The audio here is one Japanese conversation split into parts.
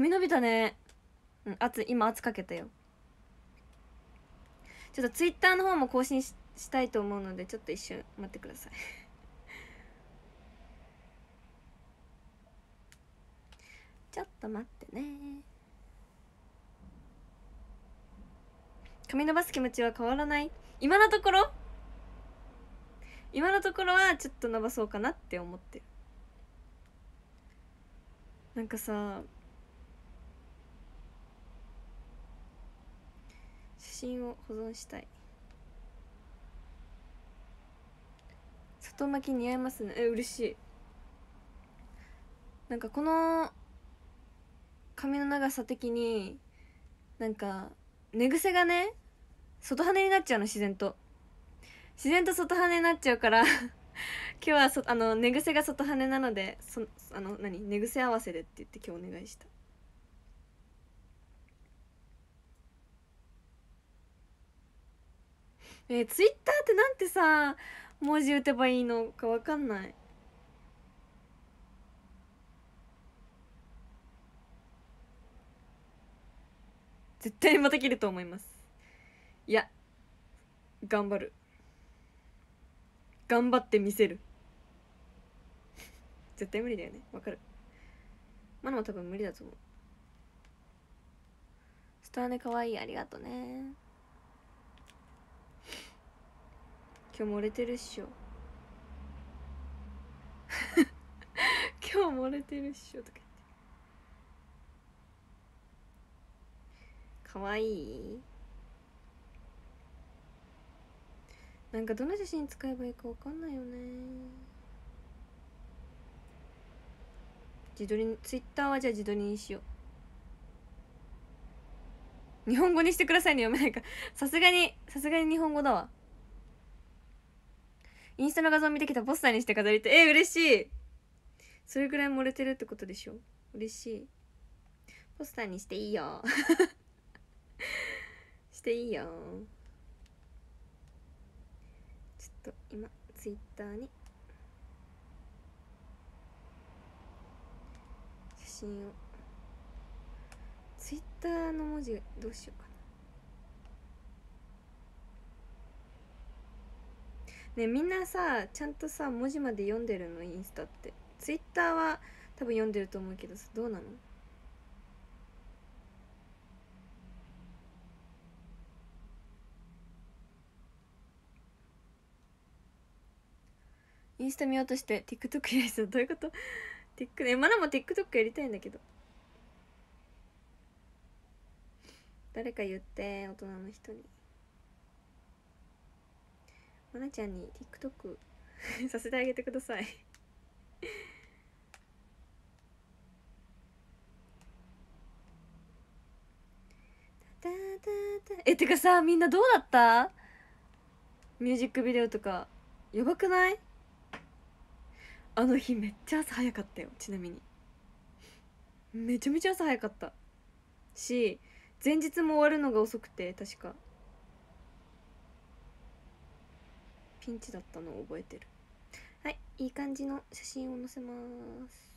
髪伸びたね。うん圧今圧かけたよ。ちょっとツイッターの方も更新ししたいと思うのでちょっと一瞬待ってください。ちょっと待ってね。髪伸ばす気持ちは変わらない？今のところ？今のところはちょっと伸ばそうかなって思ってる。なんかさ真を保存したい。外巻き似合いますね。え嬉しい。なんかこの髪の長さ的になんか寝癖がね外羽になっちゃうの自然と。自然と外羽になっちゃうから 今日はそあの寝癖が外羽なのでそあの何寝癖合わせでって言って今日お願いした。えー、ツイッターってなんてさ文字打てばいいのかわかんない。絶対また切ると思います。いや頑張る。頑張ってみせる。絶対無理だよね。わかる。マナも多分無理だと思う。スターネかわい。いありがとうね。今日漏れてるっしょ。今日漏れてるっしょとか言って。かわいい。なんかどの写真使えばいいかわかんないよね。自撮りツイッターはじゃあ自撮りにしよう。日本語にしてくださいね。読めないかさすがにさすがに日本語だわ。インスタの画像見てきたポスターにして飾りたい。え嬉しい。それぐらい漏れてるってことでしょ？嬉しい。ポスターにしていいよ。していいよ。ちょっと今ツイッターに。写真を。ツイッターの文字どうしようかねみんなさちゃんとさ文字まで読んでるの？インスタって。ツイッターは多分読んでると思うけどさどうなの？インスタ見ようとして TikTok やりそう。どういうこと ?TikTok ねまだも TikTok やりたいんだけど。誰か言って大人の人に。まなちゃんに TikTok させてあげてください。えってかさみんなどうだった？ミュージックビデオとか。やばくない？あの日めっちゃ朝早かったよちなみに。めちゃめちゃ朝早かった。し前日も終わるのが遅くて確か。ピンチだったのを覚えてる。はいいい感じの写真を載せます。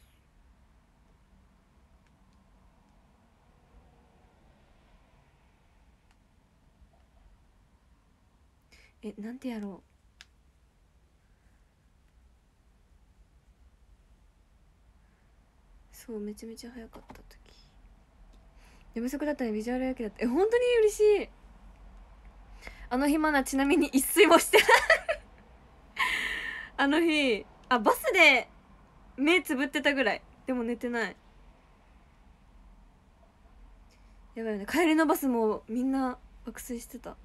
えなんてやろう。そうめちゃめちゃ早かった時。寝不足だったらビジュアル焼けだったえ本当に嬉しい。あの日まだちなみに一睡もしてない。あの日。あバスで目つぶってたぐらい。でも寝てない。やばいよね。帰りのバスもみんな爆睡してた。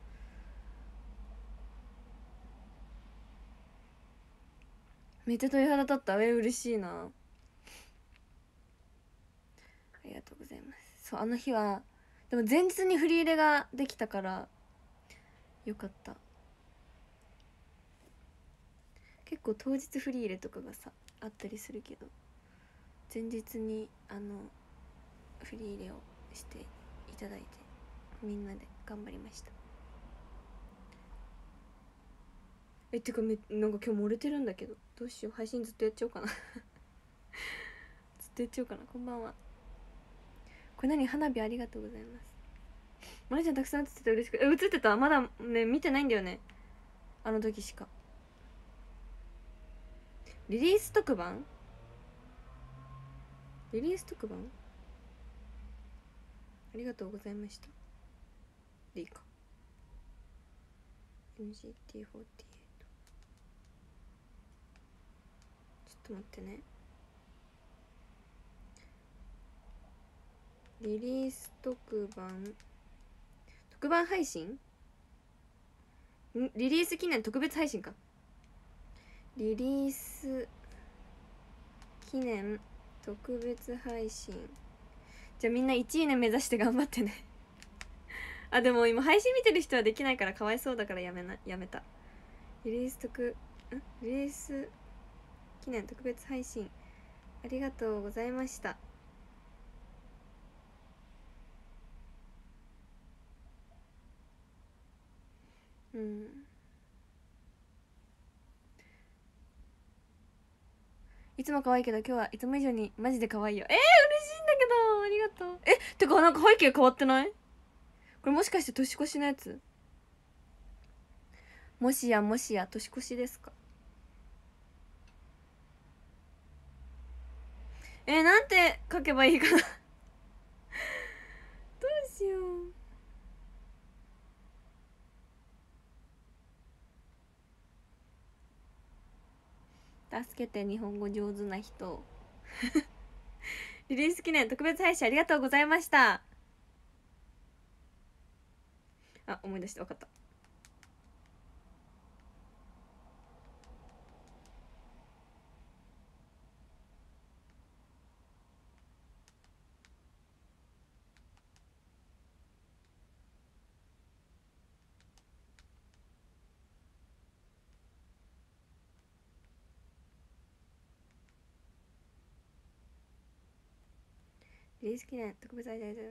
めっちゃ鳥肌立った。え嬉しいな。ありがとうございます。そうあの日はでも前日に振り入れができたからよかった。結構当日振り入れとかがさあったりするけど前日にあの振り入れをしていただいてみんなで頑張りました。えってかめなんか今日漏れてるんだけどどうしよう。配信ずっとやっちゃおうかな。ずっとやっちゃおうかな。こんばんは。これ何？花火ありがとうございます。まなちゃんたくさん映ってた嬉しくえ映ってた？まだね見てないんだよね。あの時しか。リリース特番？リリース特番？ありがとうございました。でいいか。NGT48 ちょっと待ってね。リリース特番特番配信？リリース記念特別配信か。リリース記念特別配信。じゃあみんな1位ね目指して頑張ってね。あでも今配信見てる人はできないからかわいそうだからやめなやめた。リリース特ん？リリース記念特別配信。ありがとうございました。うん。いつも可愛いけど今日はいつも以上にマジで可愛いよ。えー、嬉しいんだけど。ありがとう。えってかなんか背景変わってない？これもしかして年越しのやつ？もしやもしや年越しですか？えー、なんて書けばいいかな。どうしよう。助けて日本語上手な人。リリース記念特別配信ありがとうございました。あ思い出して分かった。リリース記念特別配信ありがと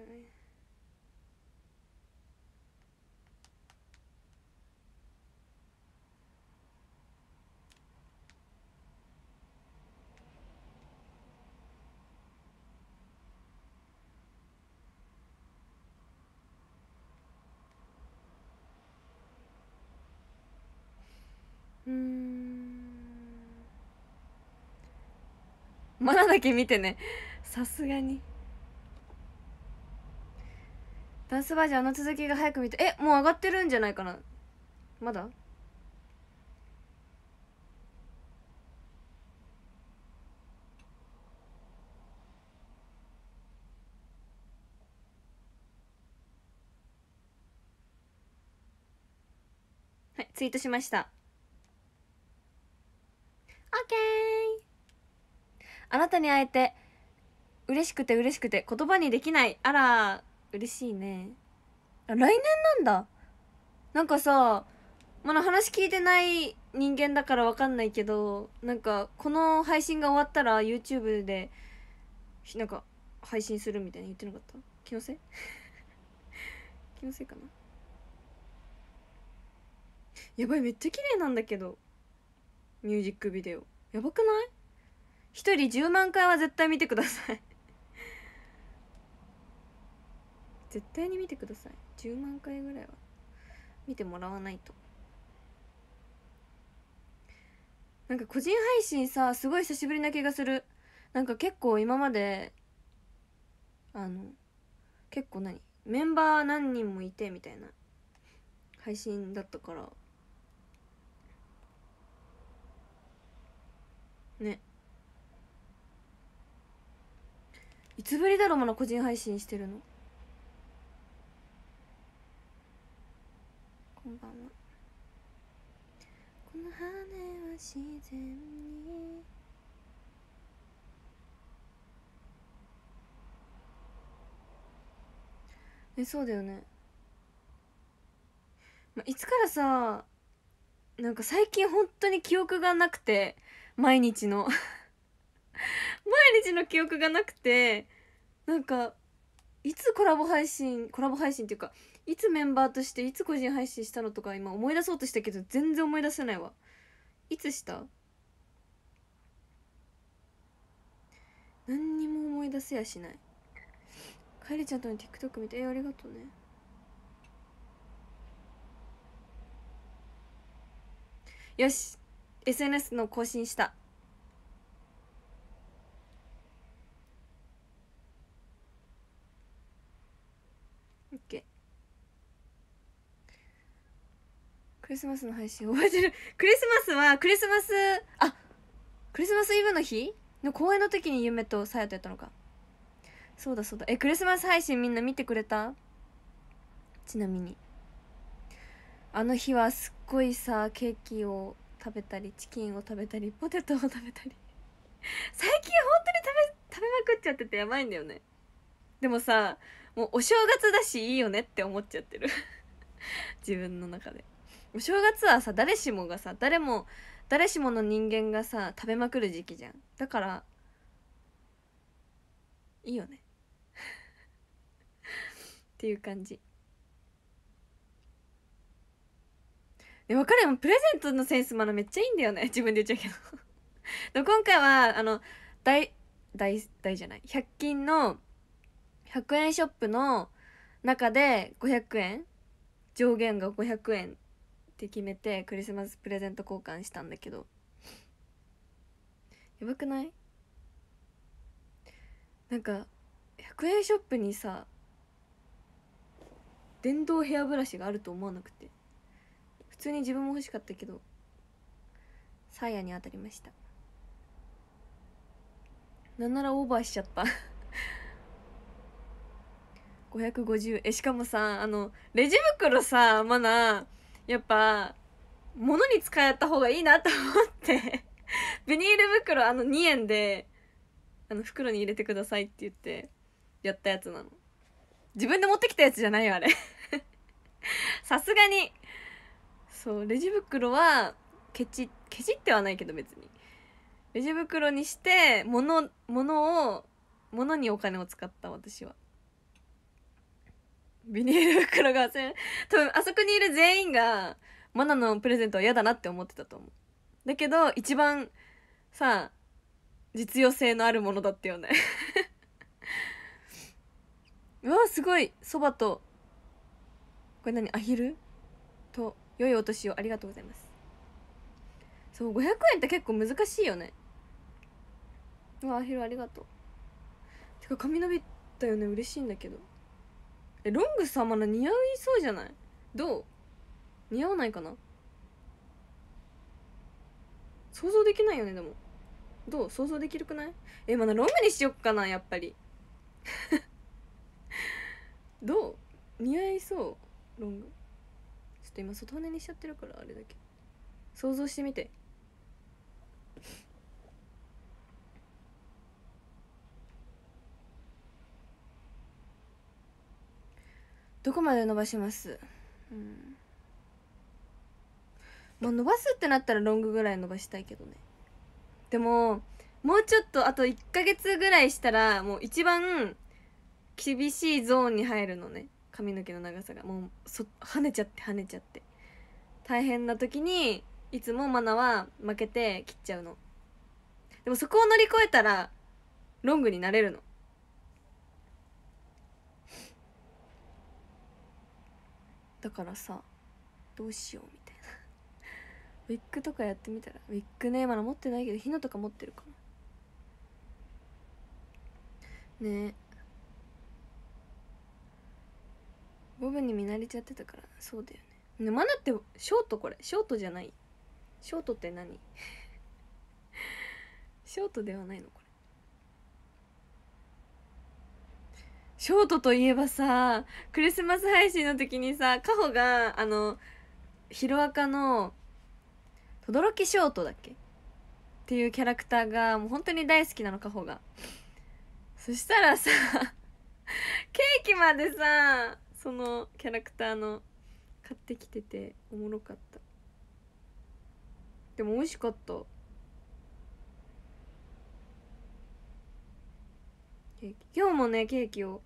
うん。まだだけ見てね。さすがに。ダンスバージョンの続きが早く見てえもう上がってるんじゃないかな。まだ？はいツイートしました。オッケー。あなたに会えて嬉しくて嬉しくて言葉にできない。あら嬉しいね。あ来年なんだ。なんかさまだ話聞いてない人間だから分かんないけどなんかこの配信が終わったら YouTube でなんか配信するみたいに言ってなかった？気のせい？気のせいかな？やばいめっちゃ綺麗なんだけど。ミュージックビデオ。やばくない？一人10万回は絶対見てください。絶対に見てください。10万回ぐらいは。見てもらわないと。なんか個人配信さすごい久しぶりな気がする。なんか結構今まであの結構何？メンバー何人もいてみたいな。配信だったから。ね。いつぶりだろうまだ個人配信してるの？こんばんはこの羽は自然に。えそうだよね、まあいつからさなんか最近本当に記憶がなくて毎日の。毎日の記憶がなくてなんかいつコラボ配信コラボ配信っていうかいつメンバーとしていつ個人配信したのとか今思い出そうとしたけど全然思い出せないわ。いつした？何にも思い出せやしない。かえりちゃんとの TikTok 見てえありがとうね。よし。SNS の更新した。オッケー。クリスマスの配信覚えてる。クリスマスはクリスマスあクリスマスイブの日？の公演の時に夢とさやとやったのか。そうだそうだ。えクリスマス配信みんな見てくれた？ちなみに。あの日はすっごいさケーキを食べたりチキンを食べたりポテトを食べたり。最近本当に食べ食べまくっちゃっててやばいんだよね。でもさもうお正月だしいいよねって思っちゃってる。自分の中で。お正月はさ誰しもがさ誰も誰しもの人間がさ食べまくる時期じゃん。だからいいよね。っていう感じ。で分かる？よプレゼントのセンスまだめっちゃいいんだよね。自分で言っちゃうけど。今回はあの大大大じゃない？100均の100円ショップの中で500円？上限が500円。って決めてクリスマスプレゼント交換したんだけど。やばくない？なんか100円ショップにさ電動ヘアブラシがあると思わなくて。普通に自分も欲しかったけどサーヤに当たりました。なんならオーバーしちゃった。550えしかもさあのレジ袋さマナやっぱ物に使った方がいいなと思ってビニール袋あの2円であの袋に入れてくださいって言ってやったやつなの。自分で持ってきたやつじゃないよあれ。さすがに。そうレジ袋はケチケチってはないけど別に。レジ袋にして物物を物にお金を使った私は。ビニール袋が多分あそこにいる全員がマナのプレゼントは嫌だなって思ってたと思う。だけど一番さ実用性のあるものだったよね。うわすごい。そばとこれ何？アヒル？と良いお年をありがとうございます。そう500円って結構難しいよね。うわアヒルありがとう。てか髪伸びたよね。嬉しいんだけど。えロングさまだ似合いそうじゃない？どう？似合わないかな？想像できないよねでも。どう？想像できるくない？えまだロングにしよっかなやっぱり。どう？似合いそう？ロング。ちょっと今外羽にしちゃってるからあれだけ。想像してみて。どこまで伸ばします？うん。もう伸ばすってなったらロングぐらい伸ばしたいけどね。でももうちょっとあと1ヶ月ぐらいしたらもう一番厳しいゾーンに入るのね。髪の毛の長さが。もうそ跳ねちゃって跳ねちゃって。大変な時にいつもマナは負けて切っちゃうの。でもそこを乗り越えたらロングになれるの。だからさどうしようみたいな。ウィッグとかやってみたらウィッグねまだ持ってないけどヒノとか持ってるかなね。えボブに見慣れちゃってたからそうだよね。ねマナってショートこれ。ショートじゃない。ショートって何？ショートではないのこれショートといえばさクリスマス配信の時にさカホがあのヒロアカの轟ショートだっけ？っていうキャラクターがもう本当に大好きなのカホが。そしたらさケーキまでさそのキャラクターの買ってきてておもろかった。でも美味しかった。ケーキ今日もねケーキを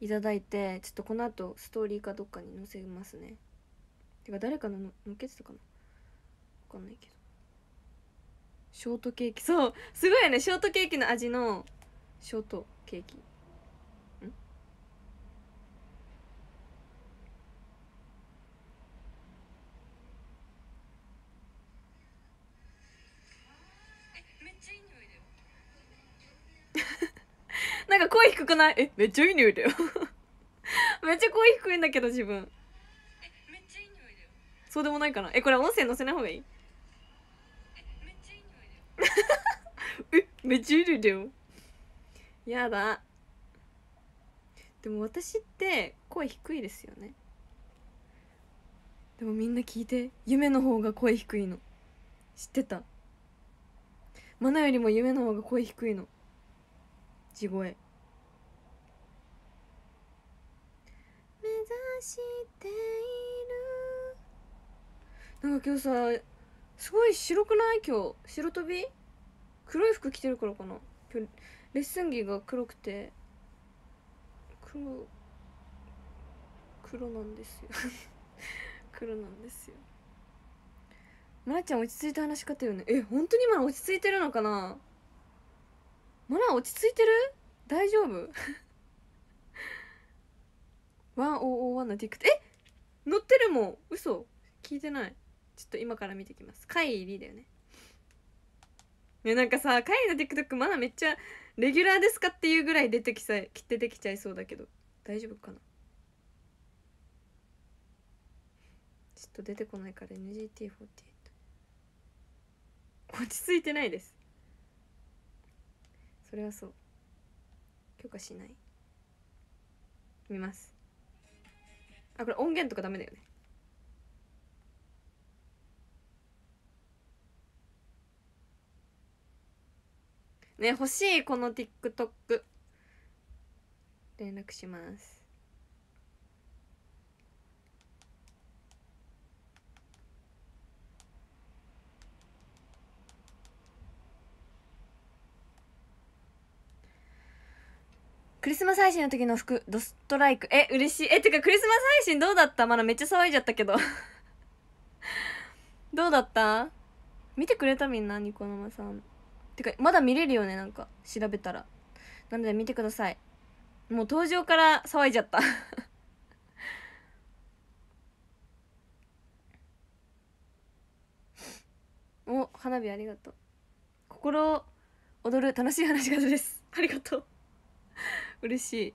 いただいてちょっとこの後ストーリーかどっかに載せますね。てか誰かののっけてたかな？分かんないけど。ショートケーキ。そうすごいよね。ショートケーキの味のショートケーキんか声低くない？えめっちゃいい匂いだよ。めっちゃ声低いんだけど自分。えめっちゃいい匂いだよ。そうでもないかな？えこれ音声載せない方がいい？えめっちゃいい匂いだよ。えめっちゃいい匂いだよ。やだ。でも私って声低いですよね。でもみんな聞いて夢の方が声低いの。知ってた？マナよりも夢の方が声低いの。地声目指している。なんか今日さすごい白くない今日。白飛び黒い服着てるからかな。今日レッスン着が黒くて。黒黒なんですよ。黒なんですよ。まなちゃん落ち着いた話し方よね。え本当に今の落ち着いてるのかな？まな落ち着いてる？大丈夫？1001の TikTok え？乗ってるもん。嘘。聞いてない。ちょっと今から見てきます。カイリだよね。ねなんかさカイリの TikTok まだめっちゃレギュラーですかっていうぐらい出てきさ出てきちゃいそうだけど。大丈夫かな？ちょっと出てこないから。NGT48 落ち着いてないです。それはそう。許可しない。見ます。あこれ音源とかダメだよね。ね欲しいこの TikTok 連絡します。クリスマス配信の時の服ドストライク。え嬉しい。えてかクリスマス配信どうだった？まだめっちゃ騒いじゃったけど。どうだった？見てくれたみんな？ニコ生さん。てかまだ見れるよね？なんか調べたら。なので見てください。もう登場から騒いじゃった。お花火ありがとう。心躍る楽しい話し方です。ありがとう。嬉し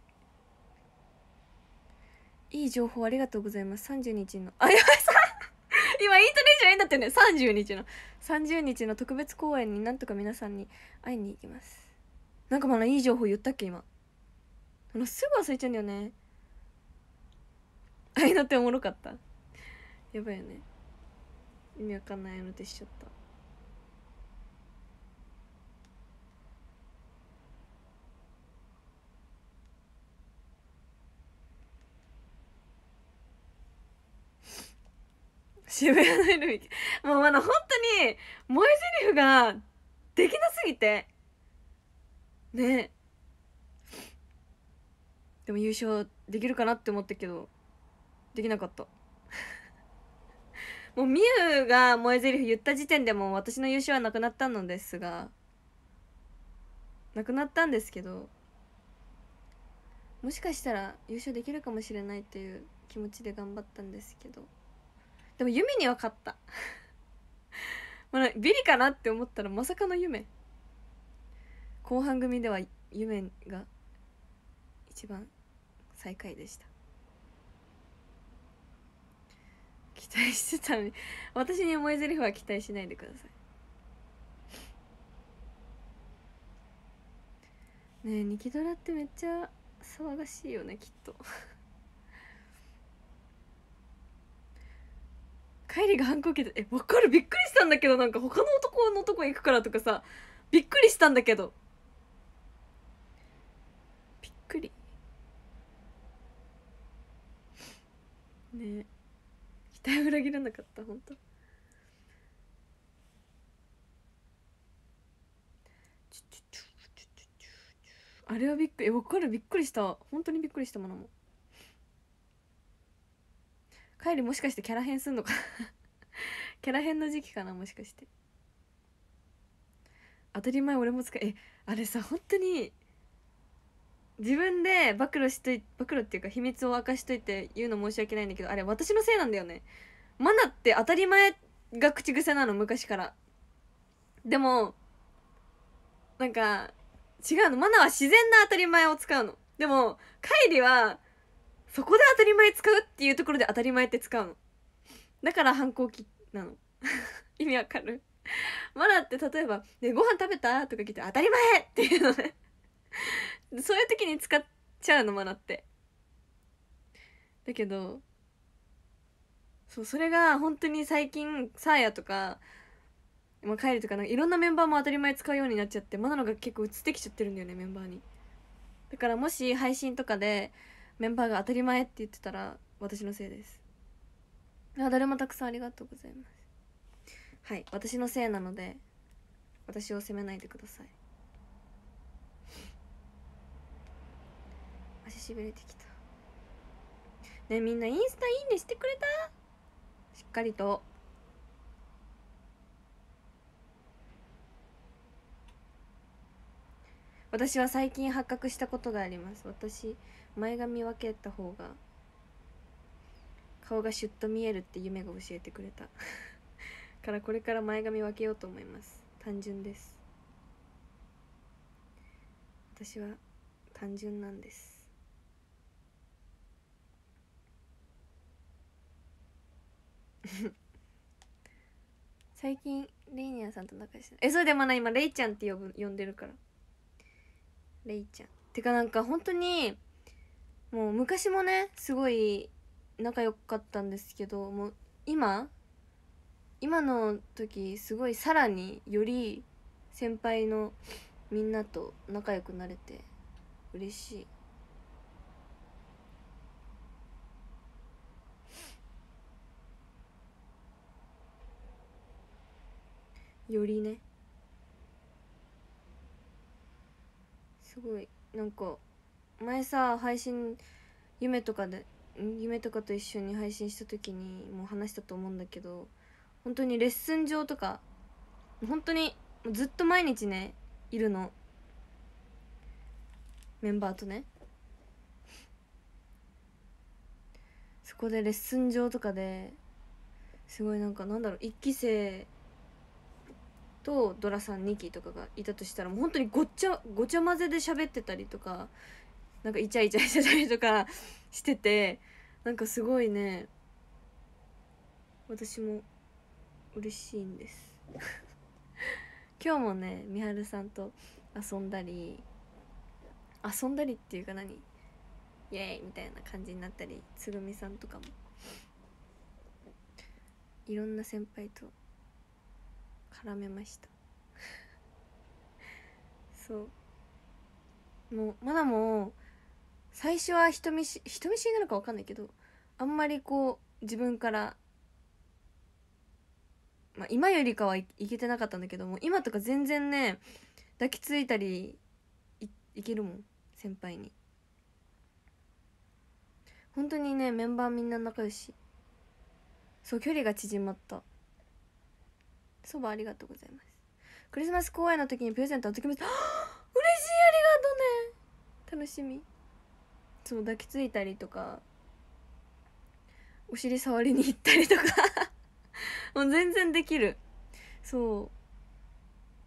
い。いい情報ありがとうございます。30日の。あやばいさ 今イントネーションいいんだってね。30日の。30日の特別公演になんとか皆さんに会いに行きます。なんかまだいい情報言ったっけ今。あのすぐ忘れちゃうんだよね。あいのっておもろかった。やばいよね。意味わかんないの手しちゃった。渋谷の犬みもうまだ本当に萌え台詞ができなすぎて。ね。でも優勝できるかなって思ったけどできなかった。もうみゆが萌え台詞言った時点でもう私の優勝はなくなったのですがなくなったんですけどもしかしたら優勝できるかもしれないっていう気持ちで頑張ったんですけど。でも夢には勝った。まあビリかなって思ったらまさかの夢。後半組では夢が一番最下位でした。期待してたのに。私に思い台詞は期待しないでください。ねえニキドラってめっちゃ騒がしいよねきっと。帰りが反抗期でえ分かる。びっくりしたんだけどなんか他の男のとこ行くからとかさ。びっくりしたんだけど。びっくり。ね。期待を裏切らなかった本当。あれはびっくりえ分かる。びっくりした。本当にびっくりしたものも。帰りもしかしてキャラ変すんのか キャラ変の時期かな？もしかして。当たり前俺も使えあれさ本当に自分で暴露しとい暴露っていうか秘密を明かしといて言うの申し訳ないんだけどあれ私のせいなんだよね。マナって当たり前が口癖なの昔から。でもなんか違うの。マナは自然な当たり前を使うの。でもカイリはそこで当たり前使うっていうところで当たり前って使うの。だから反抗期なの。意味わかる？マナって例えば「ねご飯食べた?」とか聞いて「当たり前!」っていうのね。そういう時に使っちゃうのマナって。だけどそうそれが本当に最近サーヤとかまあ、帰るとかなんかいろんなメンバーも当たり前使うようになっちゃってマナのが結構映ってきちゃってるんだよねメンバーに。だからもし配信とかでメンバーが当たり前って言ってたら私のせいです。あ誰もたくさんありがとうございます。はい私のせいなので私を責めないでください。足しびれてきた。ねみんなインスタいいねしてくれた？しっかりと。私は最近発覚したことがあります。私前髪分けた方が顔がシュッと見えるって夢が教えてくれた。からこれから前髪分けようと思います。単純です。私は単純なんです。最近レイニアさんと仲良しえそれでもない今レイちゃんって呼ぶ呼んでるから。レイちゃん。てかなんか本当にもう昔もねすごい仲良かったんですけどもう今今の時すごいさらにより先輩のみんなと仲良くなれて嬉しい。よりね。すごいなんか前さ配信夢とかで夢とかと一緒に配信した時にもう話したと思うんだけど本当にレッスン上とか本当にずっと毎日ねいるの。メンバーとね。そこでレッスン上とかですごいなんかなんだろう1期生とドラさん2期とかがいたとしたらもう本当にごっちゃごちゃ混ぜで喋ってたりとかなんかイチャイチャしてたりとかしててなんかすごいね私も嬉しいんです。今日もねみはるさんと遊んだり遊んだりっていうか何イエーイみたいな感じになったりつぐみさんとかも。いろんな先輩と絡めました。そう。もうまだもう最初は人見知り人見知りなのか分かんないけどあんまりこう自分からまあ今よりかはい、けてなかったんだけども今とか全然ね抱きついたりいけるもん先輩に。本当にねメンバーみんな仲良し。そう距離が縮まった。そばありがとうございます。クリスマス公演の時にプレゼントを時め 嬉しいありがとうね。楽しみ。そう抱きついたりとかお尻触りに行ったりとか もう全然できる。そ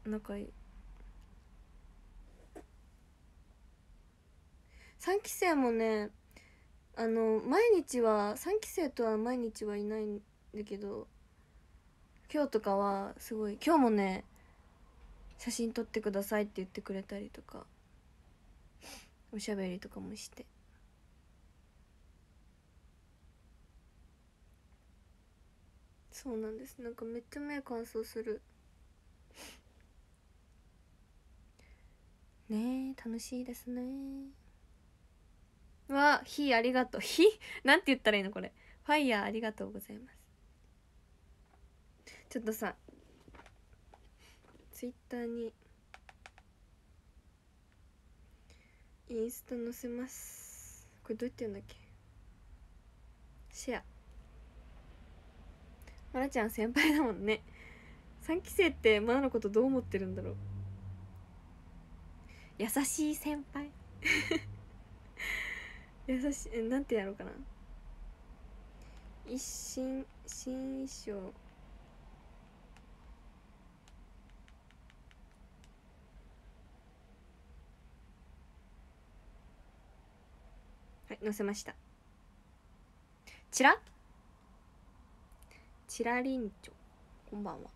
う。仲いい。3期生もねあの毎日は3期生とは毎日はいないんだけど今日とかはすごい今日もね写真撮ってくださいって言ってくれたりとかおしゃべりとかもして。そうなんです。なんかめっちゃ目乾燥する。ねえ楽しいですね。わ火ありがとう。火？なんて言ったらいいのこれ。ファイヤーありがとうございます。ちょっとさツイッターにインスタ載せます。これどうやって言うんだっけ？シェアまなちゃん先輩だもんね。3期生ってまなのことどう思ってるんだろう？優しい先輩。優しいなんてやろうかな。一新新衣装はい載せました。チラッ。チラリンチョ。こんばんは。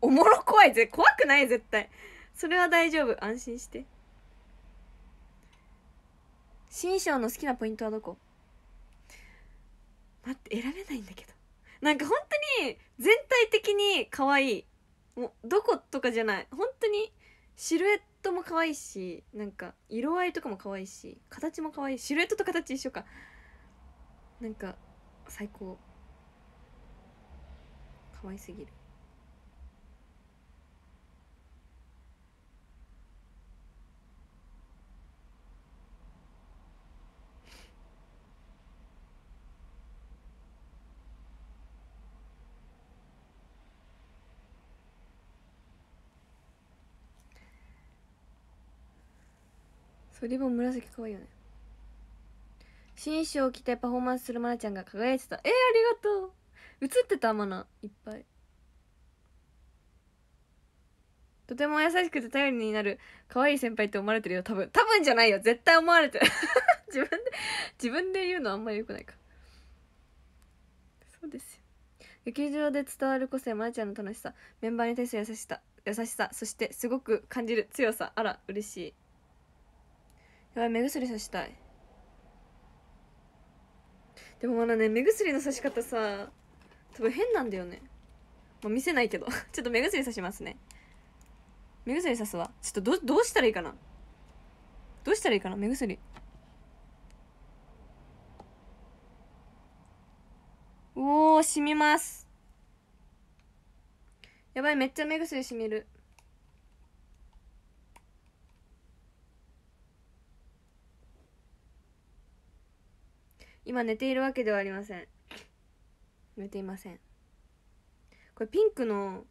おもろ怖いぜ。怖くない絶対。それは大丈夫。安心して。新章の好きなポイントはどこ？待って選べないんだけど。なんか本当に全体的に可愛い。もうどことかじゃない。本当にシルエットも可愛いしなんか色合いとかも可愛いし形も可愛い。シルエットと形一緒か。なんか最高。可愛すぎる。そうリボン紫可愛いよね。新衣装を着てパフォーマンスするマナちゃんが輝いてた。えー、ありがとう。映ってたマナいっぱい。とても優しくて頼りになる可愛い先輩って思われてるよ。多分多分じゃないよ。絶対思われてる。自分で自分で言うのあんまりよくないか。そうですよ。劇場で伝わる個性マナちゃんの楽しさ。メンバーに対する優しさ優しさそしてすごく感じる強さあら嬉しい。やばい目薬さしたい。でもまだね目薬のさし方さ多分変なんだよね。まあ、見せないけど。ちょっと目薬さしますね。目薬さすわ。ちょっとどどうしたらいいかな。どうしたらいいかな目薬。おお染みます。やばいめっちゃ目薬染みる。今寝ているわけではありません。寝ていません。これピンクの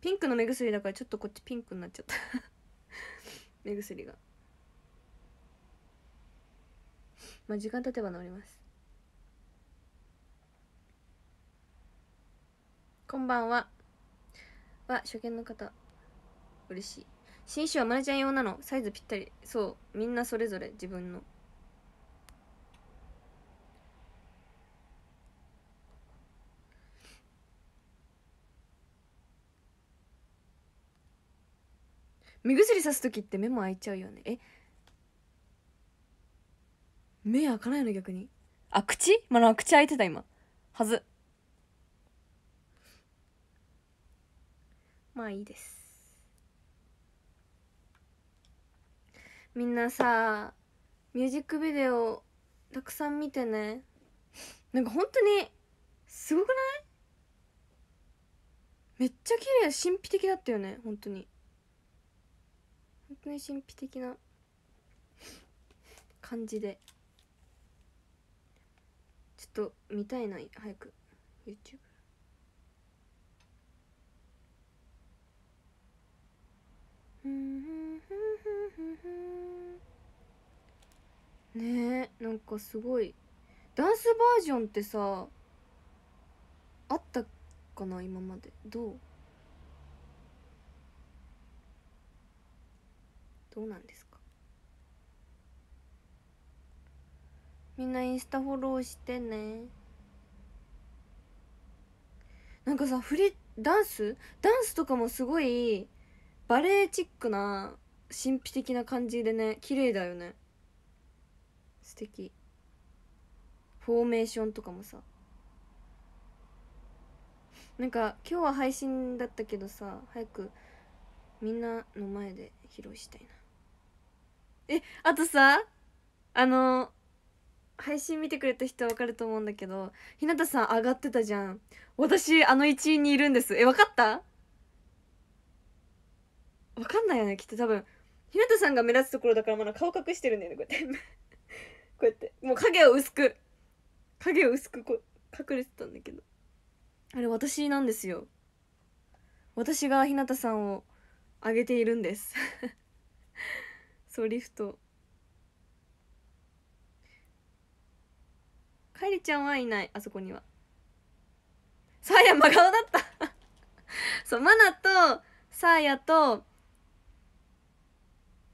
ピンクの目薬だからちょっとこっちピンクになっちゃった。目薬が。まあ時間経てば治ります。こんばんは。わ初見の方。嬉しい。新種はマネちゃん用なの。サイズぴったり。そう。みんなそれぞれ。自分の。目薬さす時って目も開いちゃうよね。え？目開かないの逆に？あ口？まだ口開いてた今。はず。まあいいです。みんなさミュージックビデオたくさん見てね。なんか本当にすごくない？めっちゃ綺麗神秘的だったよね本当に神秘的な感じで。ちょっと見たいな早く。YouTube ねえなんかすごい。ダンスバージョンってさあったかな今まで。どう？どうなんですか？みんなインスタフォローしてね。なんかさ振りダンス？ダンスとかもすごいバレエチックな神秘的な感じでね綺麗だよね。素敵。フォーメーションとかもさ。なんか今日は配信だったけどさ早くみんなの前で披露したいな。えあとさあの配信見てくれた人は分かると思うんだけど日向さん上がってたじゃん。私あの一員にいるんです。え分かった？分かんないよねきっと。多分日向さんが目立つところだからまだ顔隠してるんだよねこうやって。こうやって。もう影を薄く。影を薄くこう隠れてたんだけど。あれ私なんですよ。私が日向さんをあげているんです。そうリフト。かえりちゃんはいないあそこには。さあや真顔だった。そうマナとさあやと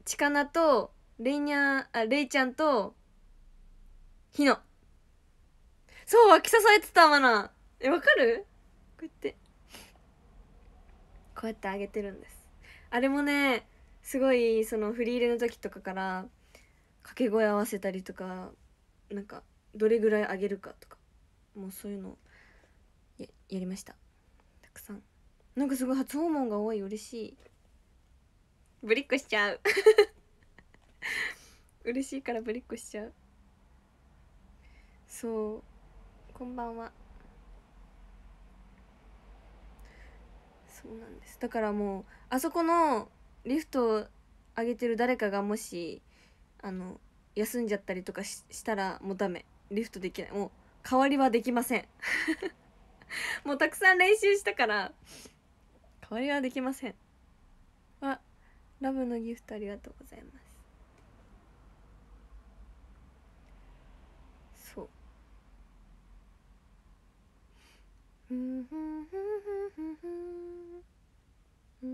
ちかなとレイニャあレイちゃんと火のそう脇支えてたマナ。えわかる？こうやって。こうやって上げてるんです。あれもねすごいその振り入れの時とかから掛け声合わせたりとかなんかどれぐらい上げるかとかもうそういうのややりました。たくさん。なんかすごい初訪問が多い。嬉しい。ぶりっこしちゃう。嬉しいからぶりっこしちゃう。そう。こんばんは。そうなんです。だからもうあそこのリフトを上げてる誰かがもしあの休んじゃったりとかししたらもうダメ。リフトできない。もう代わりはできません。もうたくさん練習したから代わりはできません。あラブのギフトありがとうございます。そう。ふんふんふんふんふんふん。過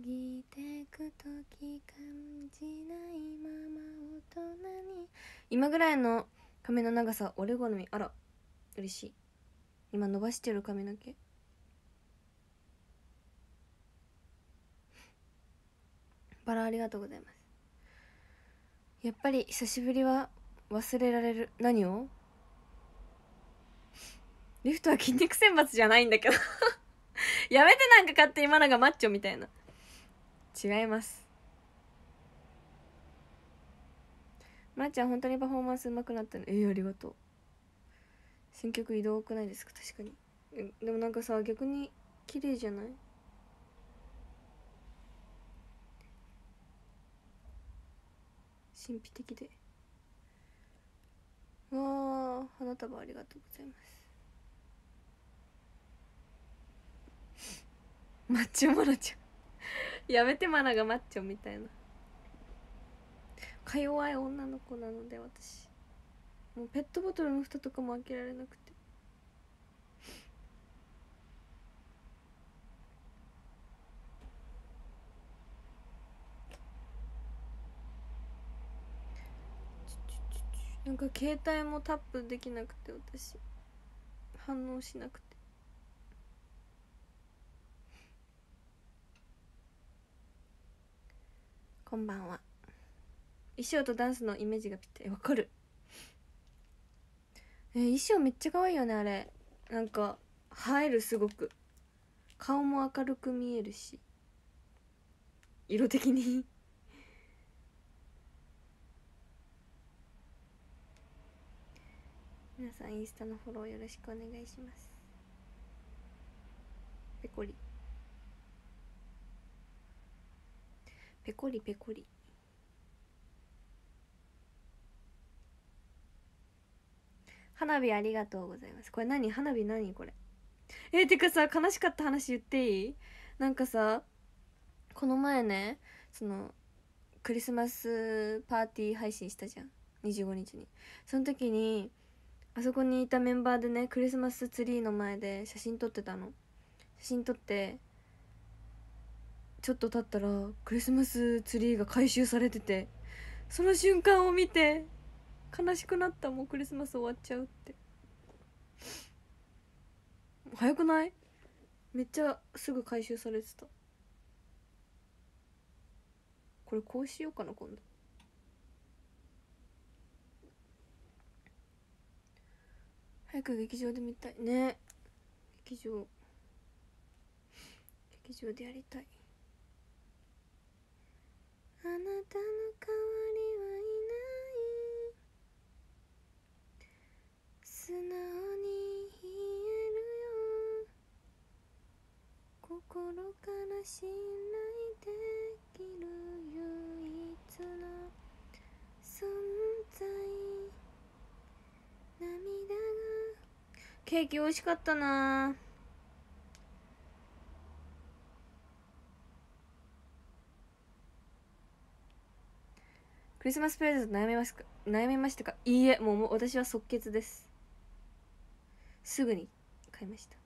ぎてく時感じないまま大人に。今ぐらいの髪の長さ俺好み。あら嬉しい。今伸ばしてる髪の毛。バラありがとうございます。やっぱり久しぶりは忘れられる。何を？リフトは筋肉選抜じゃないんだけど。やめてなんか勝手に今のがマッチョみたいな。違います。まー、ちゃん本当にパフォーマンス上手くなったの？えー、ありがとう。選曲移動多くないですか？確かに。でもなんかさ逆に綺麗じゃない？神秘的で。わあ花束ありがとうございます。マッチョマナちゃん。やめてマナがマッチョみたいな。か弱い女の子なので私。もうペットボトルの蓋とかも開けられなくて。なんか携帯もタップできなくて私。反応しなくて。こんばんは。衣装とダンスのイメージがぴったり。わかる。えー衣装めっちゃ可愛いよねあれ。なんか映えるすごく。顔も明るく見えるし。色的に。皆さんインスタのフォローよろしくお願いします。ペコリ。ペコリペコリ。花火ありがとうございます。これ何？花火何？これ。えてかさ悲しかった話言っていい？なんかさこの前ねそのクリスマスパーティー配信したじゃん。25日に。その時にあそこにいたメンバーでねクリスマスツリーの前で写真撮ってたの。写真撮ってちょっと経ったらクリスマスツリーが回収されててその瞬間を見て悲しくなったもうクリスマス終わっちゃうって。早くない？めっちゃすぐ回収されてた。これこうしようかな今度。早く劇場で見たい。ね。劇場。劇場でやりたい。あなたの代わりはいない素直に言えるよ心から信頼できる唯一の存在涙がケーキ美味しかったなクリスマスプレゼント悩みますか？悩みましたか？いいえもうもう私は即決です。すぐに買いました。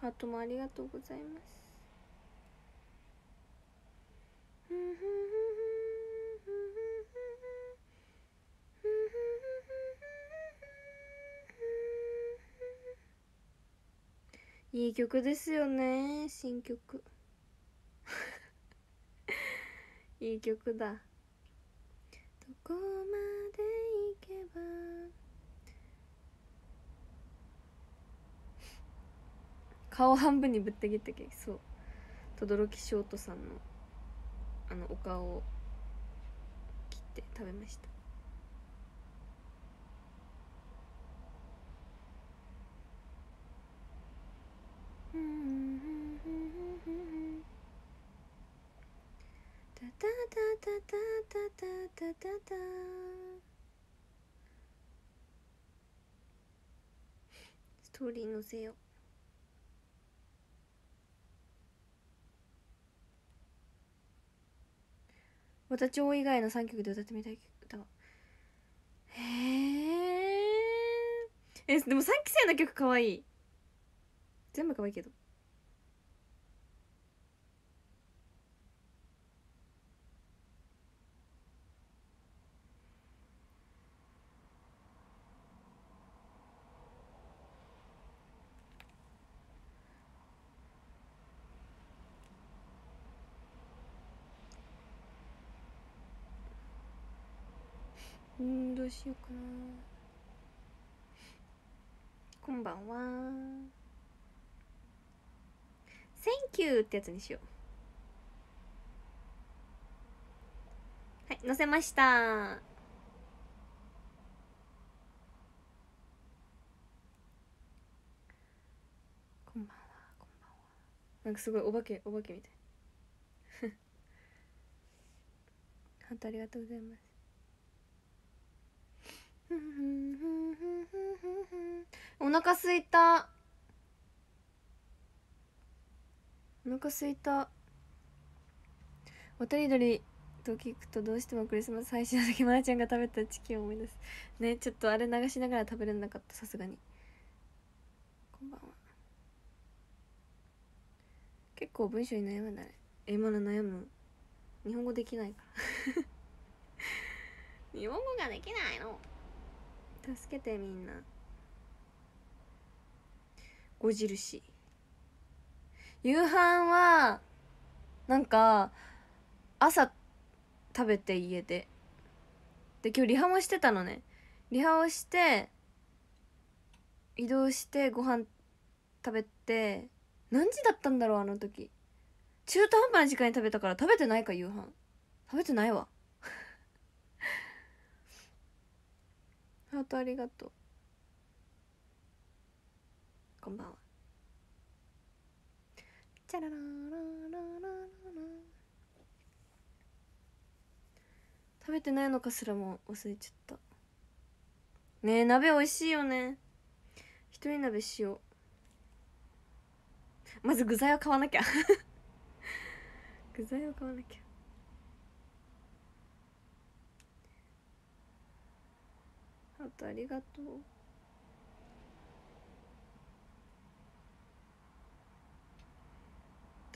ハートもありがとうございます。いい曲ですよね新曲。いい曲だ。どこまで行けば。顔半分にぶった切ったケーキそう。轟翔斗さんのあのお顔を切って食べました。タタタタタタタタタストーリー載せよ。うまた蝶以外の3曲で歌ってみたい歌はへええでも3期生の曲かわいい。全部かわいいけど。うんどうしようかな。こんばんは。Thank you ってやつにしよう。はい載せました。こんばんはこんばんは。なんかすごいお化けお化けみたい。ハートありがとうございます。お腹すいた。お腹すいた。渡り鳥と聞くとどうしてもクリスマス配信の時まなちゃんが食べたチキンを思い出す。ねちょっとあれ流しながら食べれなかったさすがに。こんばんは。結構文章に悩むんだね。えまだ悩む日本語できないから。日本語ができないの。助けてみんな。ご印夕飯はなんか朝食べて家で。で今日リハもしてたのね。リハをして移動してご飯食べて何時だったんだろうあの時。中途半端な時間に食べたから食べてないか夕飯。食べてないわ。ハートありがとう。こんばんは。チャララララララ食べてないのかすらも忘れちゃった。ねえ鍋美味しいよね。一人鍋しよう。まず具材を買わなきゃ。具材を買わなきゃ。あとありがとう。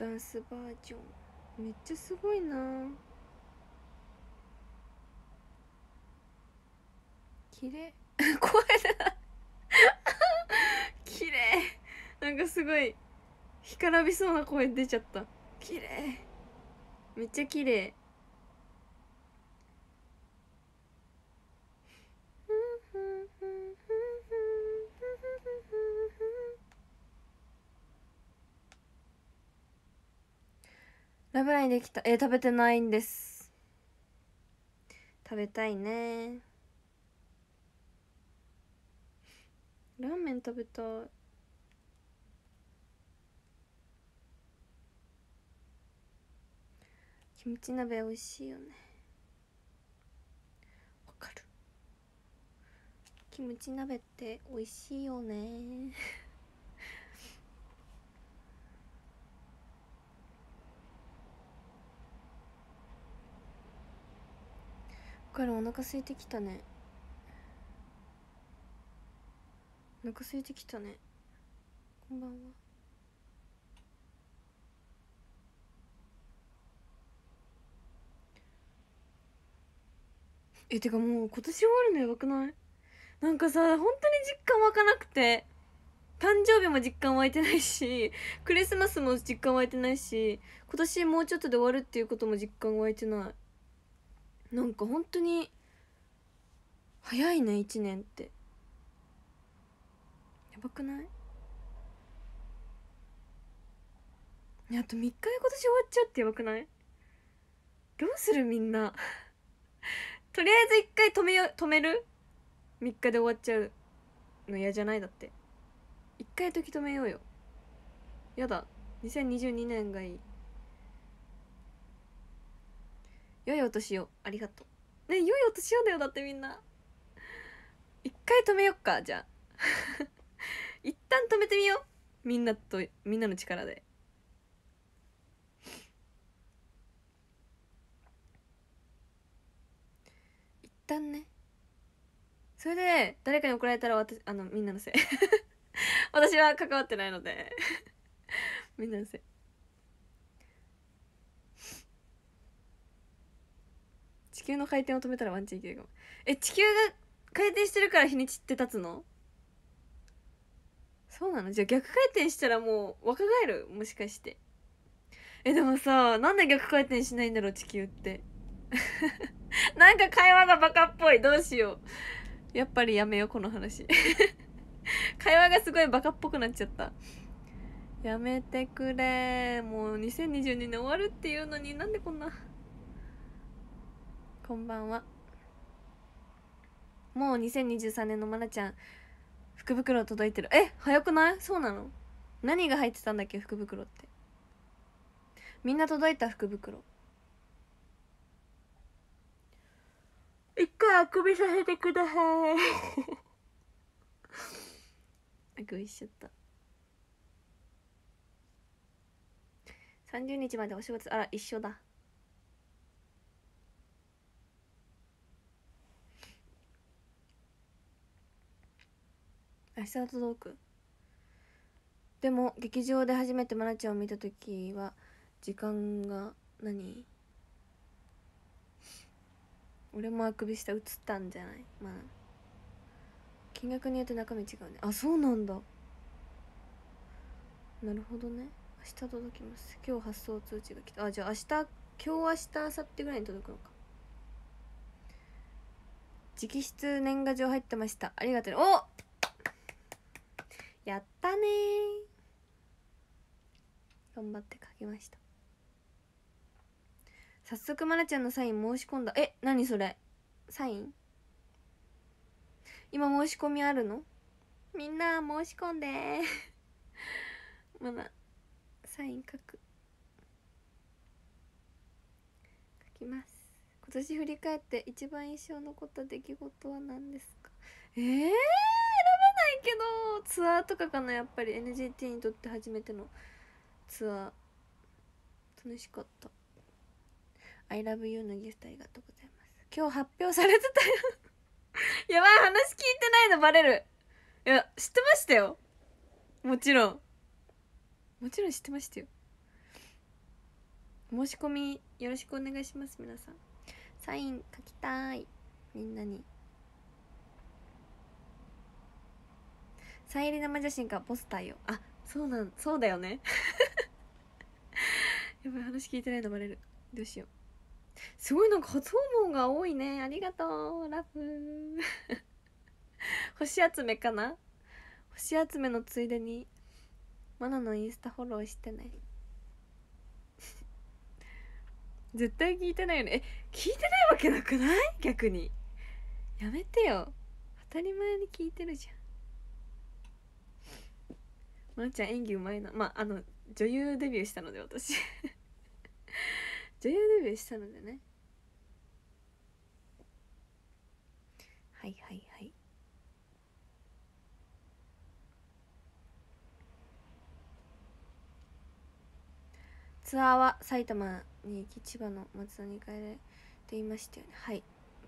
ダンスバージョン。めっちゃすごいな。綺麗。声だ 綺麗。なんかすごい。干からびそうな声出ちゃった。綺麗。めっちゃ綺麗。ラブラインできた。えー食べてないんです。食べたいね。ラーメン食べたい。キムチ鍋美味しいよね。わかる。キムチ鍋って美味しいよね。からお腹空いてきたね。お腹空いてきたね。こんばんは。えてかもう今年終わるのやばくない？なんかさ本当に実感湧かなくて。誕生日も実感湧いてないしクリスマスも実感湧いてないし今年もうちょっとで終わるっていうことも実感湧いてない。なんか本当に早いね1年って。やばくない？あと3日で今年終わっちゃうってやばくない？どうするみんな？とりあえず一回止めよ止める？3日で終わっちゃうの嫌じゃない？だって。一回時止めようよ。やだ。2022年がいい。良いお年をありがとう。ね良いお年をだよだってみんな。一回止めよっかじゃあ。一旦止めてみよう。みんなとみんなの力で。一旦ね。それで誰かに怒られたら私あのみんなのせい。私は関わってないので。みんなのせい。地球の回転を止めたらワンチャンいけるかも。え地球が回転してるから日にちって立つの？そうなの？じゃあ逆回転したらもう若返る？もしかして。えでもさなんで逆回転しないんだろう？地球って。なんか会話がバカっぽい。どうしよう。やっぱりやめようこの話。会話がすごいバカっぽくなっちゃった。やめてくれ。もう2022年終わるっていうのになんでこんなこんばんは。もう2023年のまなちゃん福袋届いてる。え早くない？そうなの？何が入ってたんだっけ？福袋って。みんな届いた？福袋。一回あくびさせてください。あくびしちゃった。30日までお仕事あら一緒だ明日届くでも劇場で初めて愛菜ちゃんを見た時は時間が何？俺もあくびした映ったんじゃない？まあ。金額によって中身違うね。あそうなんだ。なるほどね。明日届きます。今日発送通知が来た。あじゃあ明日今日明日明後日ぐらいに届くのか。直筆年賀状入ってました。ありがとう。おやったね。頑張って書きました。早速まなちゃんのサイン申し込んだ。え何それ？サイン？今申し込みあるの？みんな申し込んで。まだサイン書く。書きます。今年振り返って一番印象残った出来事は何ですか？ええー、ないけどツアーとかかなやっぱり。NGT にとって初めてのツアー。楽しかった。I love you のギフトありがとうございます。今日発表されてたよ。やばい話聞いてないの。バレる。いや知ってましたよ。もちろん。もちろん知ってましたよ。申し込みよろしくお願いします皆さん。サイン書きたい。みんなに。サイン入り生写真かポスターよ。あそうなんそうだよね。やばい話聞いてないのバレる。どうしよう。すごいなんか初訪問が多いね。ありがとうラブ 星集めかな？星集めのついでにマナのインスタフォローしてね 絶対聞いてないよね。え聞いてないわけなくない？逆に。やめてよ。当たり前に聞いてるじゃんまなちゃん演技うまいな。まああの女優デビューしたので私。女優デビューしたのでね。はいはいはい。ツアーは埼玉に行き千葉の松田に帰れていましたよね。はい。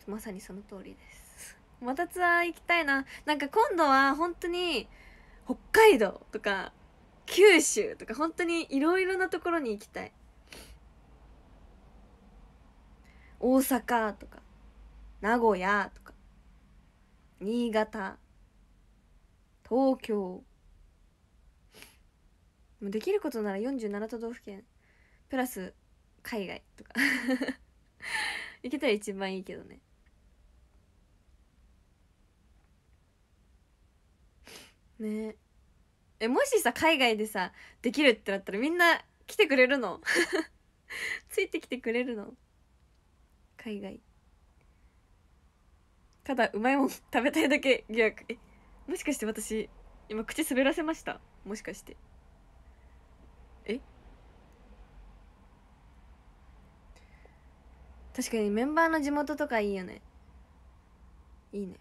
まさにその通りです。またツアー行きたいな。なんか今度は本当に北海道とか九州とか本当にいろいろなところに行きたい。大阪とか名古屋とか新潟東京。もうできることなら47都道府県プラス海外とか。行けたら一番いいけどね。ね。えもしさ海外でさできるってなったらみんな来てくれるの？ついてきてくれるの？海外。ただうまいもん食べたいだけ疑惑。えもしかして私今口滑らせました？もしかして。え？確かにメンバーの地元とかいいよね。いいね。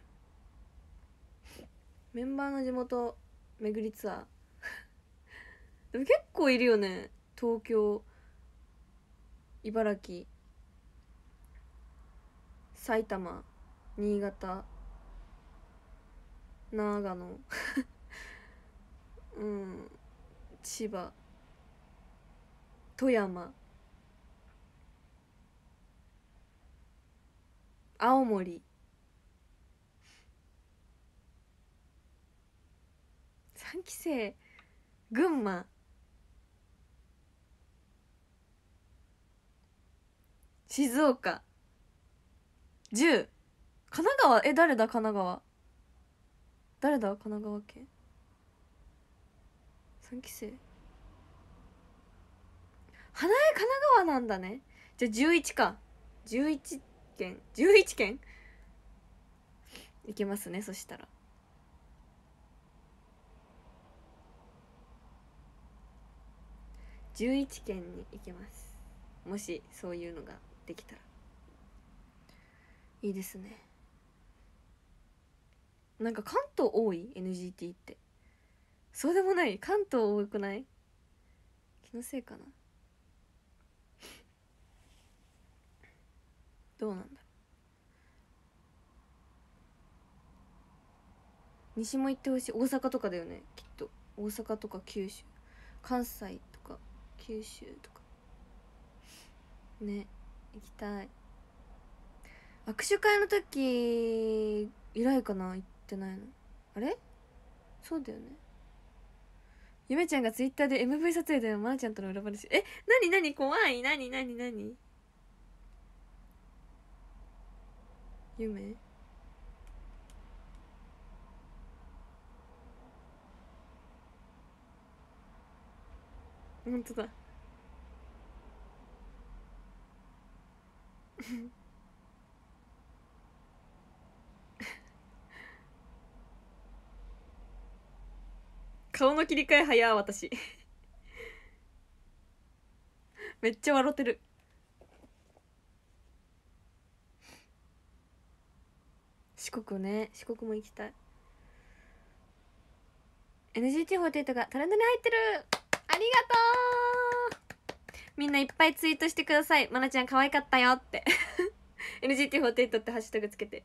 メンバーの地元巡りツアー。でも結構いるよね。東京茨城埼玉新潟長野。うん。千葉富山。青森。3期生群馬。静岡。10神奈川。え誰だ神奈川？誰だ神奈川県？3期生。花江神奈川なんだね。じゃあ11か。11県。11県？いけますねそしたら。11県に行けます。もしそういうのができたら。いいですね。なんか関東多い？NGT って。そうでもない。関東多くない？気のせいかな。どうなんだ西も行ってほしい。大阪とかだよねきっと。大阪とか九州。関西九州とか。ね行きたい。握手会の時以来かな行ってないの。あれ？そうだよね。ゆめちゃんがツイッターで MV 撮影でまなちゃんとの裏話。え？なになに怖い。なになになにゆ本当だ。顔の切り替え早私。めっちゃ笑ってる。四国ね。四国も行きたい。NGT48 がトレンドに入ってる。りがとう。みんないっぱいツイートしてください。まなちゃん可愛かったよって。NGT48 ってハッシュタグつけて。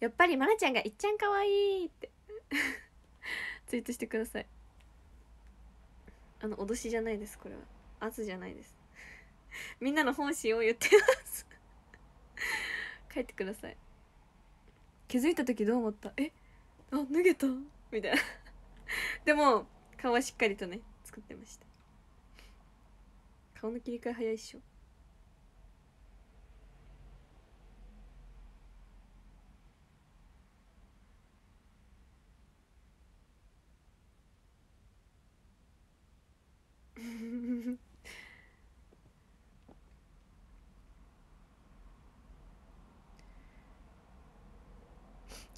やっぱりまなちゃんがいっちゃん可愛いって。ツイートしてください。あの脅しじゃないですこれは。圧じゃないです。みんなの本心を言ってます。書いてください。気づいた時どう思った？え？あ脱げた？みたいな。でも顔はしっかりとね作ってました。顔の切り替え早いっしょ。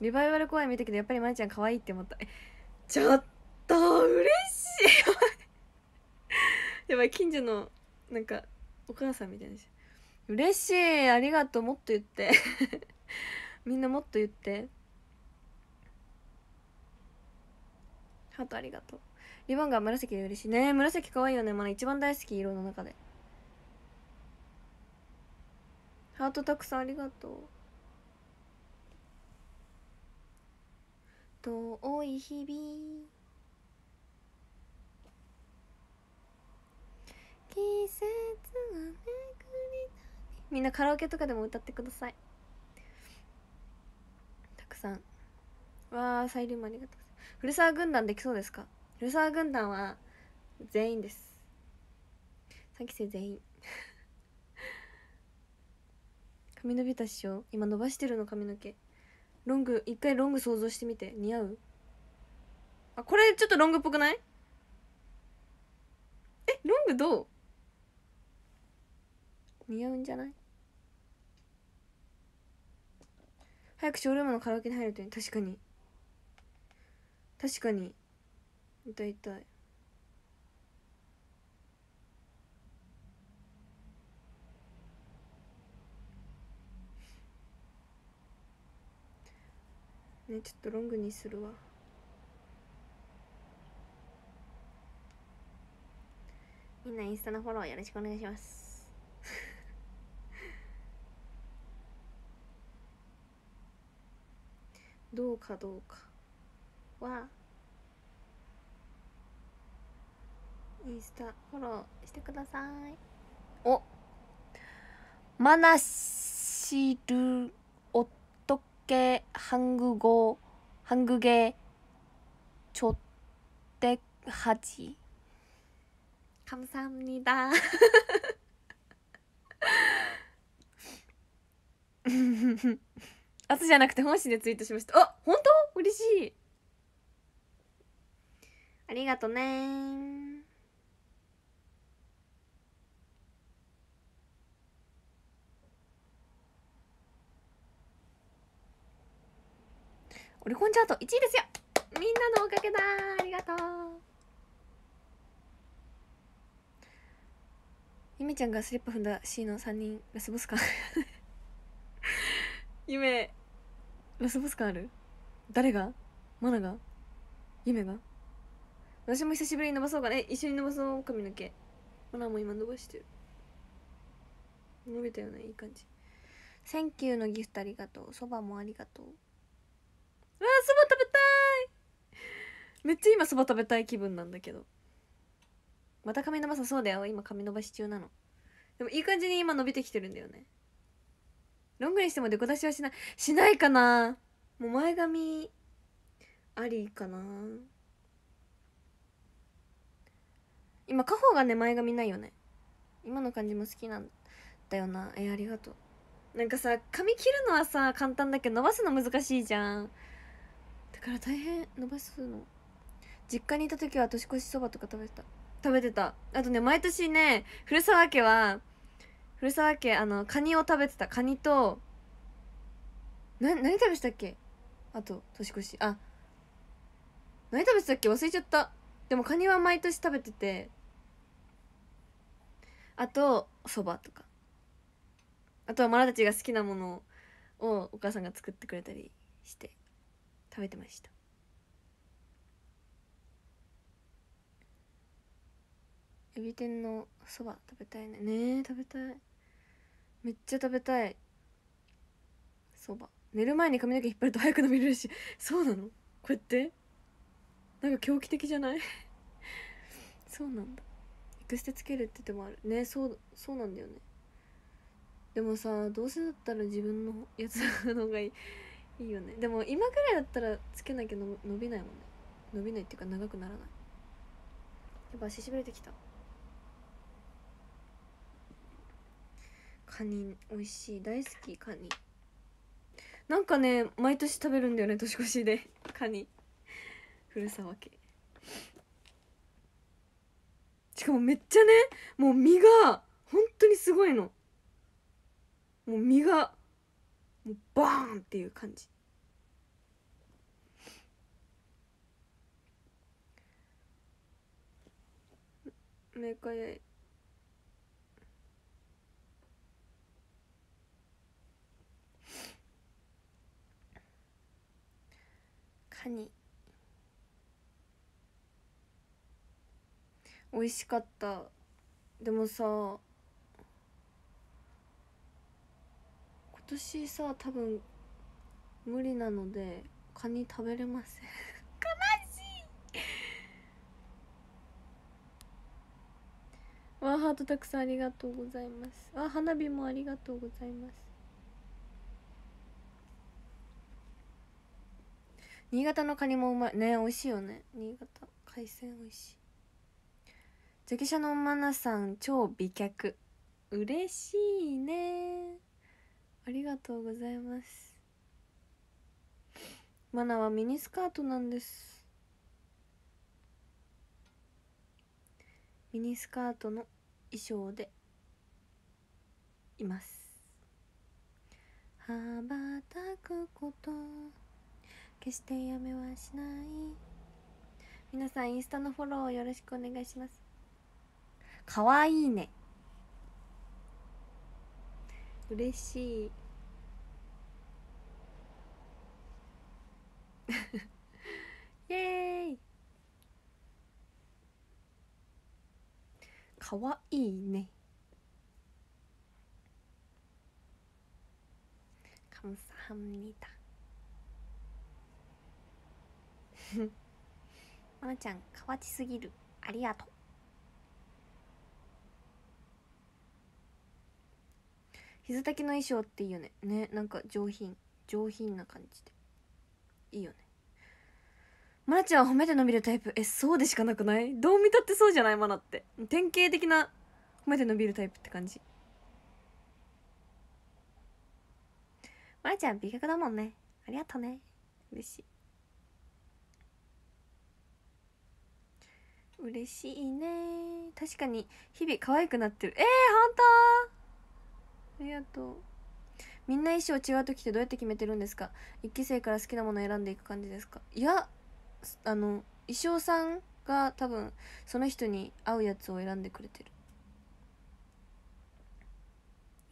リバイバル公演見たけどやっぱりまなちゃん可愛いって思った。ちょっと嬉しい。やばい近所のなんかお母さんみたいな嬉しいありがとうもっと言って。みんなもっと言って。ハートありがとう。リボンが紫で嬉しい。ね紫可愛いよね。まだ一番大好き色の中で。ハートたくさんありがとう。遠い日々。みんなカラオケとかでも歌ってください。たくさん。わあサイリウムありがとう古澤軍団できそうですか？古澤軍団は全員です。3期生全員。髪伸びた師匠今伸ばしてるの髪の毛。ロング一回ロング想像してみて。似合う？あこれちょっとロングっぽくない？えロングどう？似合うんじゃない？早くショールームのカラオケに入るといい。確かに。確かに。歌いたい。ねちょっとロングにするわ。みんなインスタのフォローよろしくお願いします。どうかどうかはインスタフォローしてくださいおマナシル어떻게한국어한국에좋대하지 감사합니다. 아, じゃなくて本心でツイートしました。あ、本当？嬉しい。ありがとね。オリコンチャート1位ですよ。みんなのおかげだ。ありがとう。ゆめちゃんがスリッパ踏んだ C の3人ラスボス感夢ラスボス感ある？誰が？マナが？夢が？私も久しぶりに伸ばそうかね一緒に伸ばそう髪の毛。マナも今伸ばしてる。伸びたよねいい感じ「センキューのギフトありがとう。そばもありがとう」うわそば食べたい！めっちゃ今そば食べたい気分なんだけど。また髪伸ばさそうだよ。今髪伸ばし中なの。でもいい感じに今伸びてきてるんだよねロングにしてもデコ出しはしないしないかな。もう前髪ありかな。今カホがね前髪ないよね。今の感じも好きなんだよな。えありがとう。なんかさ髪切るのはさ簡単だけど伸ばすの難しいじゃん。だから大変伸ばすの。実家にいた時は年越しそばとか食べてた。食べてた。あとね毎年ね古澤家は古澤家あのカニを食べてたカニとな何食べてたっけ？あと年越し。あ何食べてたっけ？忘れちゃった。でもカニは毎年食べててあとそばとか。あとはマラたちが好きなものをお母さんが作ってくれたりして食べてました。エビ天のそば食べたいね。ねえ食べたい。めっちゃ食べたい。そば。寝る前に髪の毛引っ張ると早く伸びるし。そうなの？こうやって？なんか狂気的じゃない？そうなんだ。エクステつけるって手もある。ねそうそうなんだよね。でもさどうせだったら自分のやつの方がいい。いいよね。でも今ぐらいだったらつけなきゃの伸びないもんね。伸びないっていうか長くならない。やっぱ足しびれてきた。カニ美味しい。大好きカニ。なんかね毎年食べるんだよね年越しで。カニ。古澤家。しかもめっちゃねもう身が本当にすごいの。もう身がもうバーンっていう感じ。メーカーやカニ美味しかった。でもさ今年さ多分無理なのでカニ食べれません。悲しい。わあハートたくさんありがとうございます。あ花火もありがとうございます新潟のカニもうまい。ね美味しいよね。新潟海鮮美味しい。ザキシャのマナさん超美脚。嬉しいね。ありがとうございます。マナはミニスカートなんです。ミニスカートの衣装で。います。羽ばたくこと。決してやめはしない皆さんインスタのフォローよろしくお願いしますかわいいね嬉しいイエーイかわいいね감사합니다 まなちゃんかわちすぎる。ありがとう。膝丈の衣装っていいよね。ねなんか上品。上品な感じで。いいよね。まなちゃんは褒めて伸びるタイプ。えそうでしかなくない？どう見たってそうじゃない？まなって。典型的な褒めて伸びるタイプって感じ。まなちゃん美脚だもんね。ありがとうね。嬉しい。嬉しいね。確かに日々可愛くなってる。えー、本当？ありがとう。みんな衣装違う時ってどうやって決めてるんですか？一期生から好きなものを選んでいく感じですか？いやあの衣装さんが多分その人に合うやつを選んでくれてる。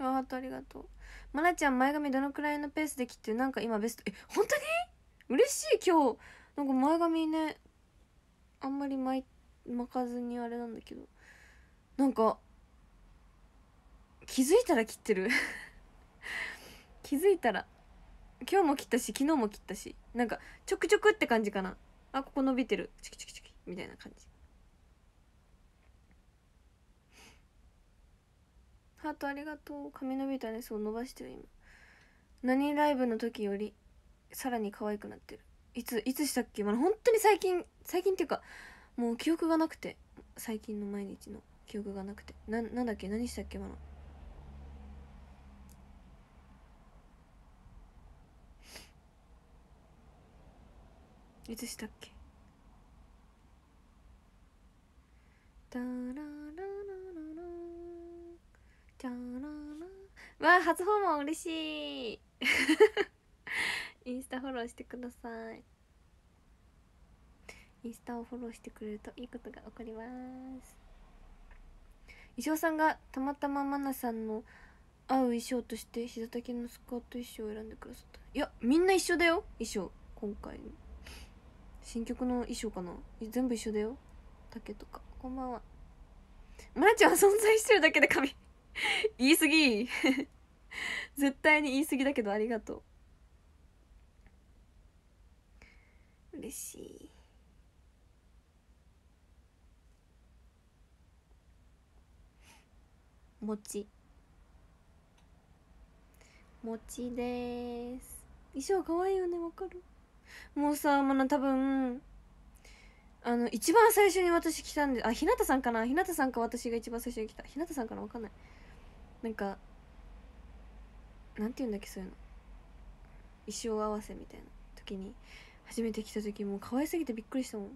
あハートありがとう。まなちゃん前髪どのくらいのペースで切ってる？なんか今ベスト。え本当に？嬉しい今日。なんか前髪ねあんまり巻いて巻かずにあれなんだけどなんか気づいたら切ってる。気づいたら今日も切ったし昨日も切ったしなんかちょくちょくって感じかな。あここ伸びてる。チキチキチキ。みたいな感じ。ハートありがとう。髪伸びたね。そう伸ばしてる今。何ライブの時よりさらに可愛くなってる。いついつしたっけ？まあ本当に最近最近っていうかもう記憶がなくて。最近の毎日の記憶がなくて。ななんだっけ？何したっけ？まだいつしたっけ？タラララララ。タララ。わあ初訪問嬉しい。インスタフォローしてください。インスタをフォローしてくれるといいことが起こります。衣装さんがたまたまマナさんの合う衣装として膝丈のスカート衣装を選んでくださった。いやみんな一緒だよ衣装。今回新曲の衣装かな。全部一緒だよ。丈とか。こんばんは。まなちゃんは存在してるだけで髪 言い過ぎ。絶対に言い過ぎだけどありがとう。嬉しい。餅。餅です。衣装かわいいよねわかる？もうさまな多分あの一番最初に私来たんであ日向さんかな？日向さんか私が一番最初に来た。日向さんかな？わかんない。なんかなんて言うんだっけそういうの。衣装合わせみたいな。時に初めて来た時もう可愛すぎてびっくりしたもん。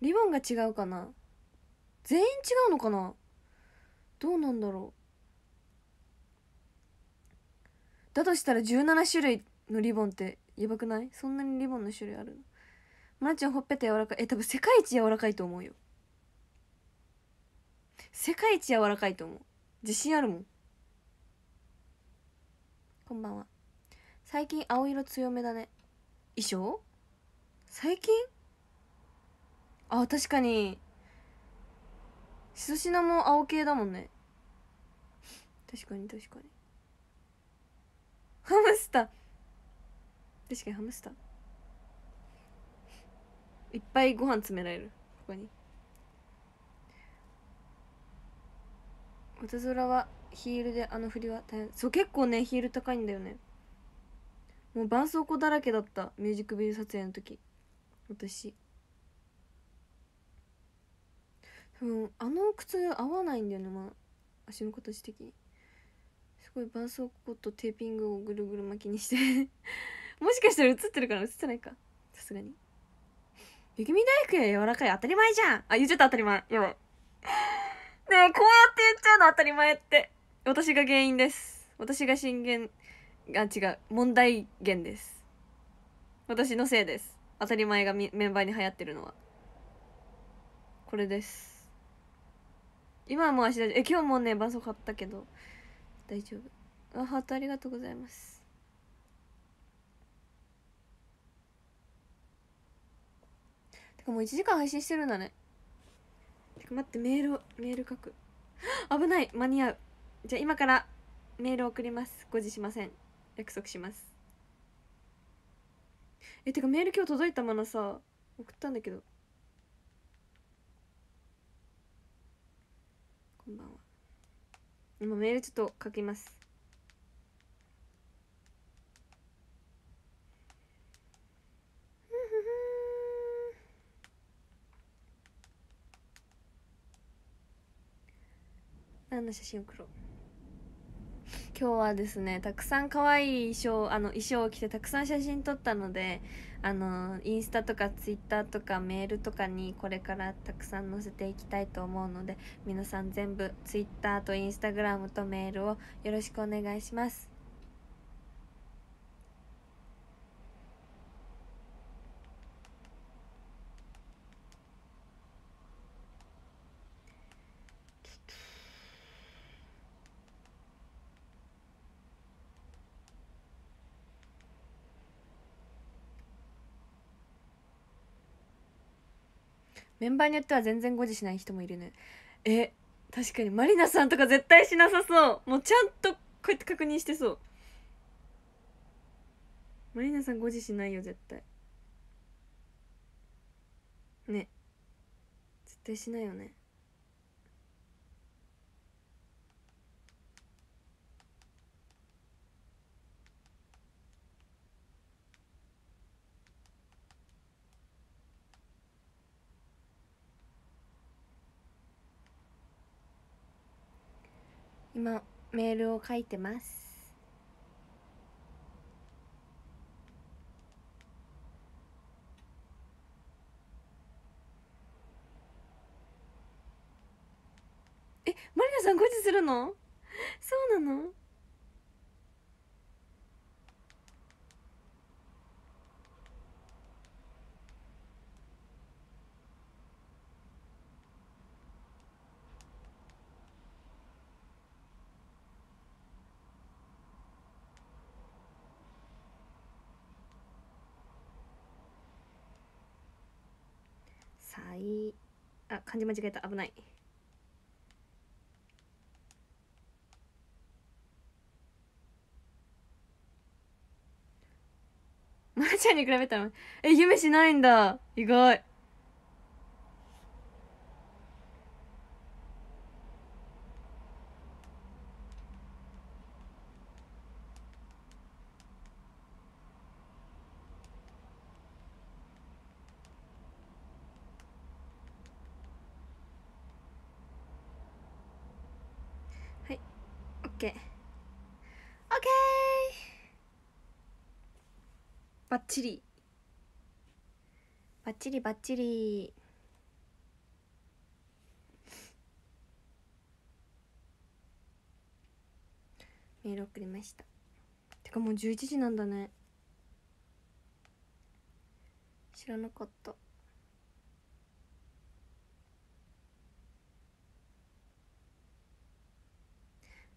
リボンが違うかな？全員違うのかな？どうなんだろう。だとしたら17種類のリボンってやばくない？そんなにリボンの種類あるの？まなちゃんほっぺた柔らかい。え多分世界一柔らかいと思うよ。世界一柔らかいと思う。自信あるもん。こんばんは。最近青色強めだね。衣装？最近？あ確かに。しそしなも青系だもんね。確かに確かに。ハムスター。確かにハムスター。いっぱいご飯詰められる。ここに。音空はヒールであの振りは大変。そう結構ねヒール高いんだよね。もう絆創膏だらけだった。ミュージックビデオ撮影の時。私。多分あの靴合わないんだよねまあ足の形的に。すごい絆創膏とテーピングをぐるぐる巻きにして。もしかしたら映ってるから映ってないか。さすがに。雪見大福や柔らかい当たり前じゃん。あ言っちゃった当たり前。やばい。ねえこうやって言っちゃうの当たり前って私が原因です。私が震源あ違う。問題源です。私のせいです。当たり前がメンバーに流行ってるのは。これです。今もう足大丈夫え今日もね絆創膏買ったけど。大丈夫。あハートありがとうございます。てかもう1時間配信してるんだね。てか待ってメールをメール書く。危ない。間に合う。じゃあ今からメール送ります。誤字しません。約束します。えてかメール今日届いたままさ送ったんだけどこんばんは今メールちょっと書きます。何の写真送ろう今日はですねたくさん可愛い衣装あの衣装を着てたくさん写真撮ったのであのインスタとかツイッターとかメールとかにこれからたくさん載せていきたいと思うので皆さん全部ツイッターとインスタグラムとメールをよろしくお願いします。メンバーによっては全然誤字しない人もいるね。え確かに。マリナさんとか絶対しなさそう。もうちゃんとこうやって確認してそう。マリナさん誤字しないよ絶対。ね。絶対しないよね。今メールを書いてます。えマリナさん誤字するの？そうなのさいあ漢字間違えた。危ない。まなちゃんに比べたらえ夢しないんだ。意外はいオッケーオッケーバッチリ。バッチリバッチリ。メール送りました。てかもう11時なんだね。知らなかった。あ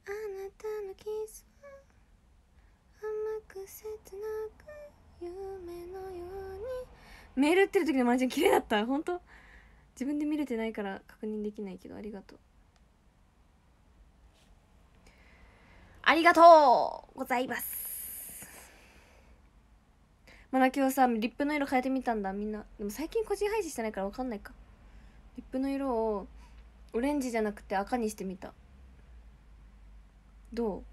なたのキスは甘く切なく夢のように。メール打ってる時のマージャン綺麗だった。本当？自分で見れてないから確認できないけどありがとう。ありがとうございます。まだ今日さリップの色変えてみたんだ。みんな。でも最近個人配信してないから分かんないか。リップの色をオレンジじゃなくて赤にしてみた。ど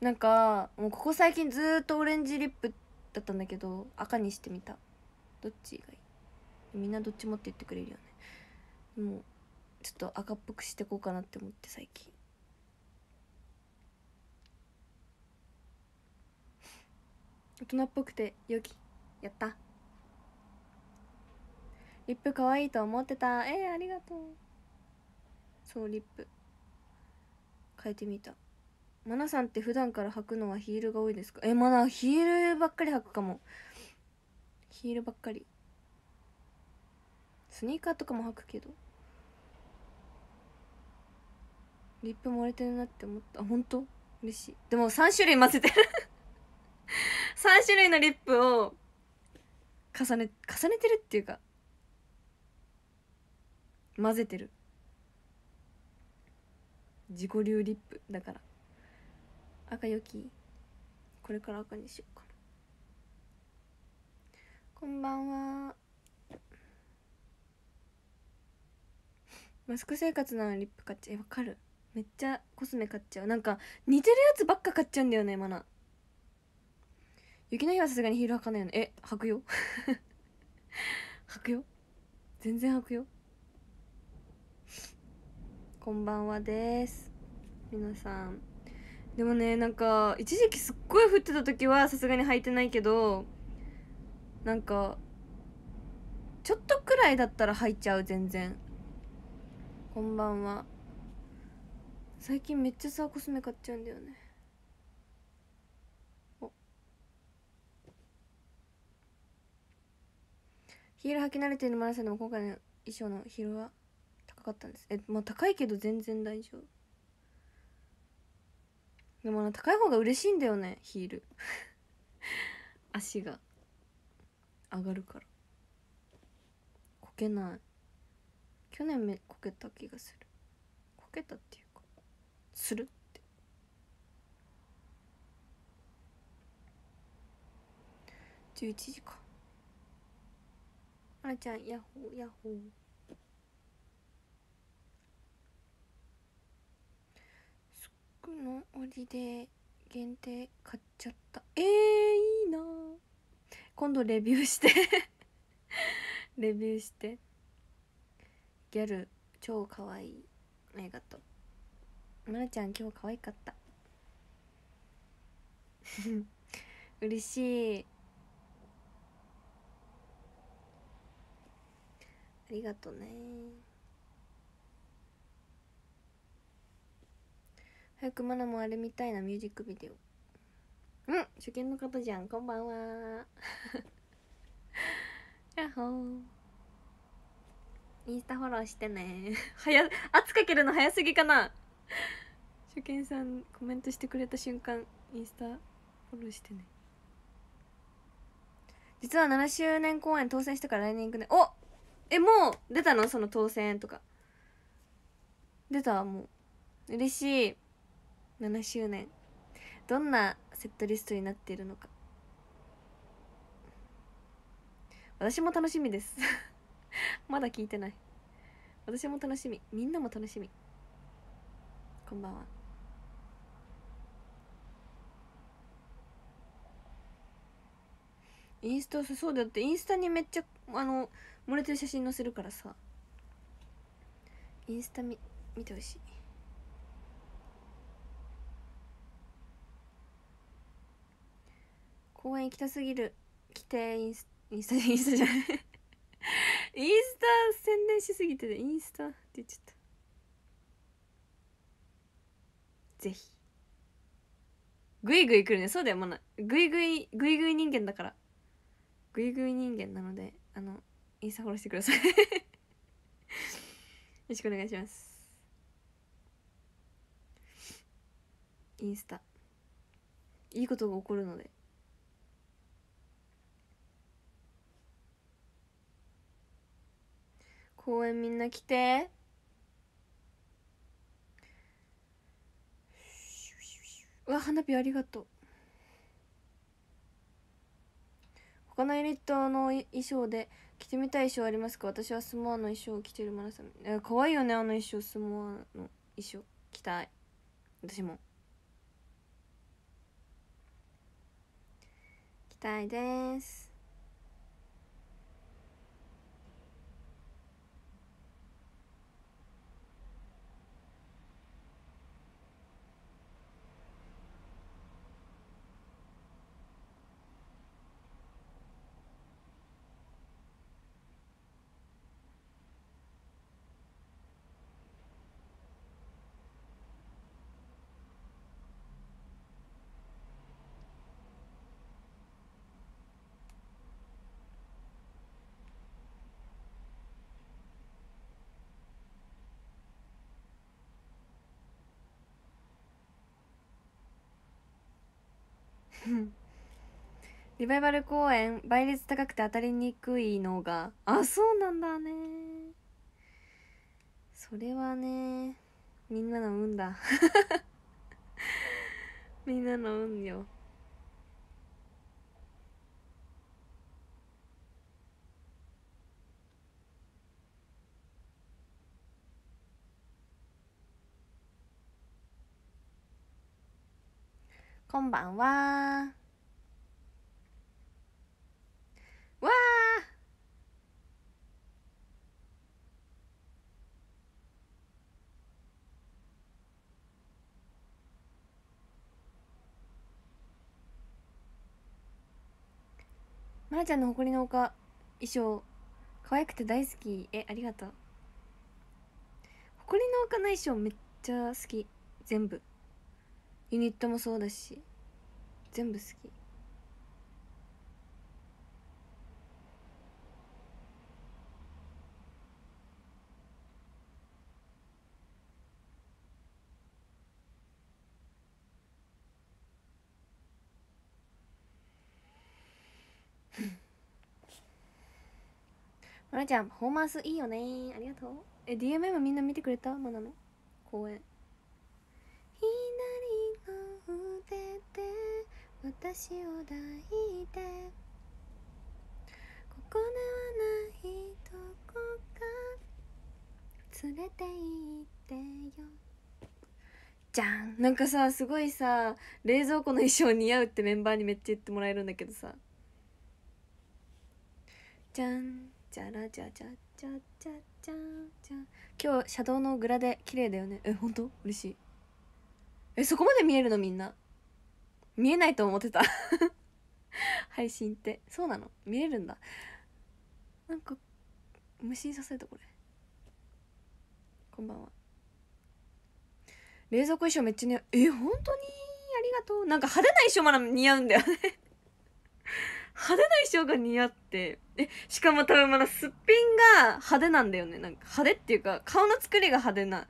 う？なんかもうここ最近ずっとオレンジリップだったんだけど赤にしてみた。どっちがいい？みんなどっちもって言ってくれるよね。もうちょっと赤っぽくしてこうかなって思って最近。大人っぽくて良きやった。リップ可愛いと思ってた。えー、ありがとう。そうリップ。変えてみた。マナさんって普段から履くのはヒールが多いですか？えマナヒールばっかり履くかも。ヒールばっかり。スニーカーとかも履くけど。リップ漏れてるなって思った。あ本当？嬉しい。でも3種類混ぜてる。3種類のリップを重ね重ねてるっていうか混ぜてる。自己流リップだから。赤よきこれから赤にしようかな。こんばんは。マスク生活なのリップ買っちゃう。えわかる。めっちゃコスメ買っちゃう。なんか似てるやつばっか買っちゃうんだよねマナ。雪の日はさすがにヒール履かないよね。え履くよ。履くよ。全然履くよ。こんばんはです。皆さん。でもねなんか一時期すっごい降ってた時はさすがに履いてないけどなんかちょっとくらいだったら履いちゃう全然。こんばんは。最近めっちゃさコスメ買っちゃうんだよね。ヒール履き慣れてるマラさんでも今回の衣装のヒールは高かったんです。えまあ高いけど全然大丈夫。でも高い方が嬉しいんだよねヒール。足が。上がるから。こけない。去年めこけた気がする。こけたっていうかするって。11時か。あらちゃんヤッホーヤッホー。服の折で限定買っちゃった。えー、いいな。今度レビューして。レビューして。ギャル超かわいいありがと。うまなちゃん今日可愛かった。嬉しい。ありがとね。早くマナもあれ見たいなミュージックビデオ。うん初見の方じゃん。こんばんは。やっほー。インスタフォローしてね。早圧かけるの早すぎかな。初見さんコメントしてくれた瞬間インスタフォローしてね。実は7周年公演当選してから来年行くね。おえもう出たの？その当選とか。出たもう。嬉しい。7周年。どんなセットリストになっているのか。私も楽しみです。まだ聞いてない。私も楽しみ。みんなも楽しみ。こんばんは。インスタそうだって。インスタにめっちゃあの漏れてる写真載せるからさ。インスタ見見てほしい。公園行きたすぎる。来てインスインスタ インスタじゃない。インスタ宣伝しすぎててインスタって言っちゃった。ぜひ。グイグイ来るね。そうだよまな。グイグイグイグイ人間だから。グイグイ人間なのであのインスタフォローしてください。よろしくお願いします。インスタ。いいことが起こるので。公園みんな来て。うわ、花火ありがとう。他のユニットの衣装で着てみたい衣装ありますか？私はスモアの衣装を着てるマナさん。え、可愛いよね、あの衣装、スモアの衣装。着たい。私も。着たいです。リバイバル公演倍率高くて当たりにくいのがあそうなんだね。それはねみんなの運だ。みんなの運よ。こんばんは。わあまなちゃんの誇りの丘衣装可愛くて大好き。えありがとう。誇りの丘の衣装めっちゃ好き。全部。ユニットもそうだし全部好き。まなちゃんパフォーマンスいいよね。ありがとう。え DMM みんな見てくれた？マナの？公演左の腕で私を抱いて。ここではないどこか。連れて行ってよ。じゃん。なんかさすごいさ冷蔵庫の衣装似合うってメンバーにめっちゃ言ってもらえるんだけどさ。じゃん。じゃらじゃじゃじゃじゃじゃじゃ今日シャドウのグラで綺麗だよね。え本当？嬉しい。えそこまで見えるのみんな？見えないと思ってた。配信って。そうなの？見れるんだ。なんか虫に刺されたこれ。こんばんは。冷蔵庫衣装めっちゃ似合う。え本当に？ありがとう。なんか派手な衣装まだ似合うんだよね。派手な衣装が似合って。えしかも多分まだすっぴんが派手なんだよね。なんか派手っていうか顔の作りが派手な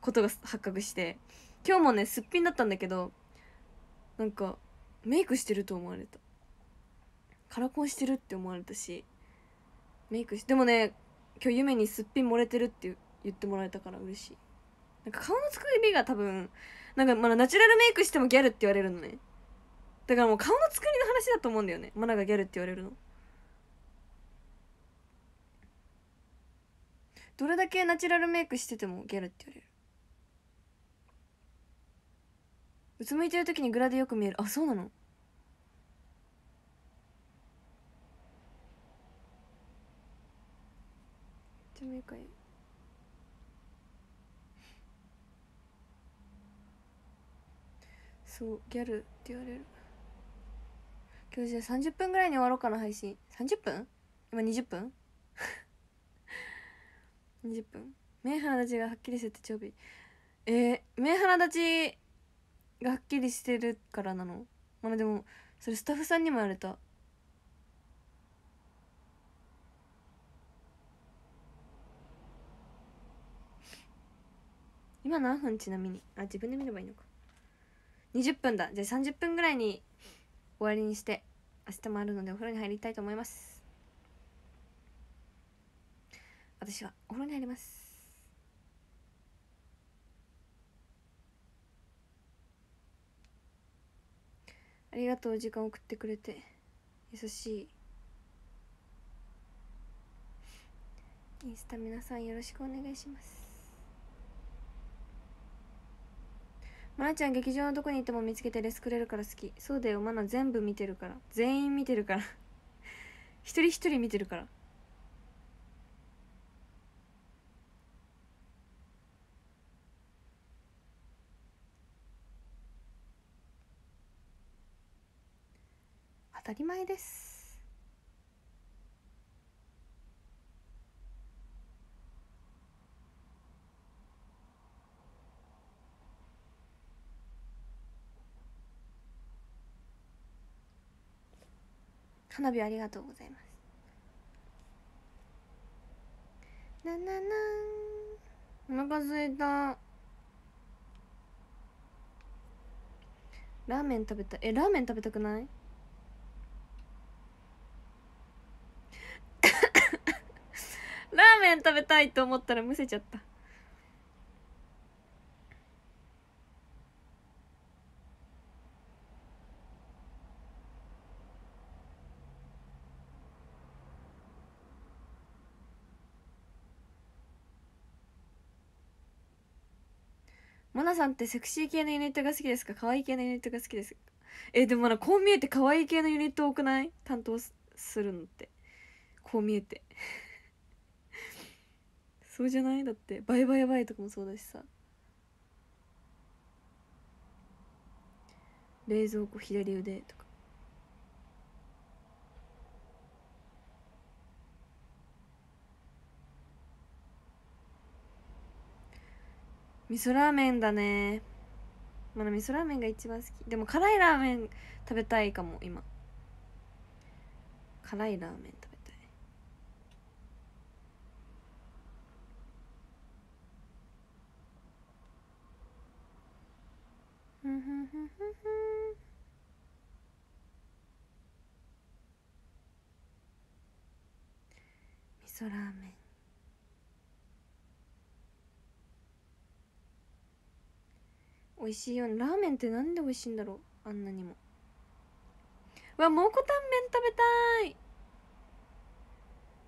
ことが発覚して。今日もねすっぴんだったんだけどなんかメイクしてると思われた。カラコンしてるって思われたしメイクしでもね今日夢にすっぴん漏れてるって言ってもらえたから嬉しい。なんか顔の作りが多分なんかまだナチュラルメイクしてもギャルって言われるのね。だからもう顔の作りの話だと思うんだよね。マナがギャルって言われるの。どれだけナチュラルメイクしててもギャルって言われる。うつむいてる時にグラでよく見える。あそうなの？じゃあもう一回。そうギャルって言われる。今日じゃあ30分ぐらいに終わろうかな配信。30分？今20分？20分。目鼻立ちがはっきりしてて超美。えー、目鼻立ちがっきりしてるからなの。まあでもそれスタッフさんにも言われた。今何分ちなみに？あ自分で見ればいいのか。20分だ。じゃあ30分ぐらいに終わりにして明日もあるのでお風呂に入りたいと思います。私はお風呂に入ります。ありがとう時間送ってくれて。優しい。インスタ皆さんよろしくお願いします。まなちゃん劇場のどこに行っても見つけてレスくれるから好き。そうだよ。マナ全部見てるから。全員見てるから。一人一人見てるから。たり前です。花火ありがとうございます。なななん。お腹すいた。ラーメン食べたえラーメン食べたくない？ラーメン食べたいと思ったらむせちゃった。モナさんってセクシー系のユニットが好きですか？可愛い系のユニットが好きですか？えでもなこう見えて可愛い系のユニット多くない？担当すするのって。こう見えて。そうじゃない？だって。バイバイバイとかもそうだしさ。冷蔵庫左腕とか。味噌ラーメンだね。まだ味噌ラーメンが一番好き。でも辛いラーメン食べたいかも今。辛いラーメン食べたいふんふんふんふんふん味噌ラーメン。美味しいよラーメンってなんで美味しいんだろう？あんなにも。うわ蒙古タンメン食べたい。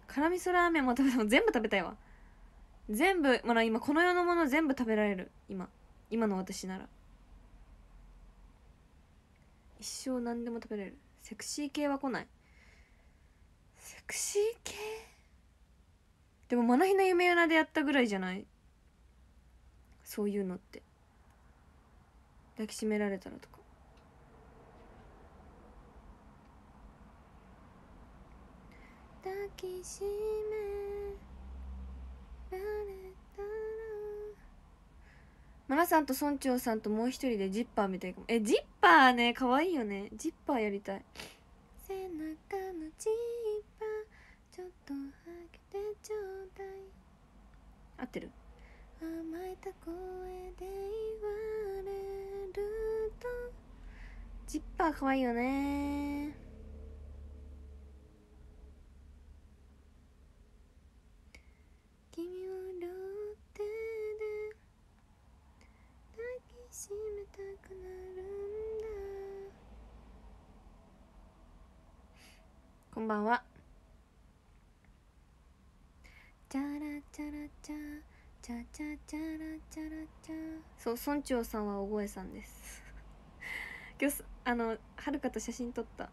辛味噌ラーメンも食べた全部食べたいわ。全部まだ今この世のもの全部食べられる。今。今の私なら。一生何でも食べれる。セクシー系は来ない。セクシー系？でもマナヒナ夢やなでやったぐらいじゃない？そういうのって。抱きしめられたらとか。抱きしめられマナさんと村長さんともう一人でジッパーみたいかも。えジッパーね可愛いよね。ジッパーやりたい。背中のジッパー。ちょっとはけてちょうだい。合ってる？甘えた声で言われると。ジッパー可愛いよね。君を両手で抱きしめたくなるんだこんばんは。チャラチャラチャチャチャチャラチャラチャ。そう村長さんはお声さんです。今日すあのはるかと写真撮った。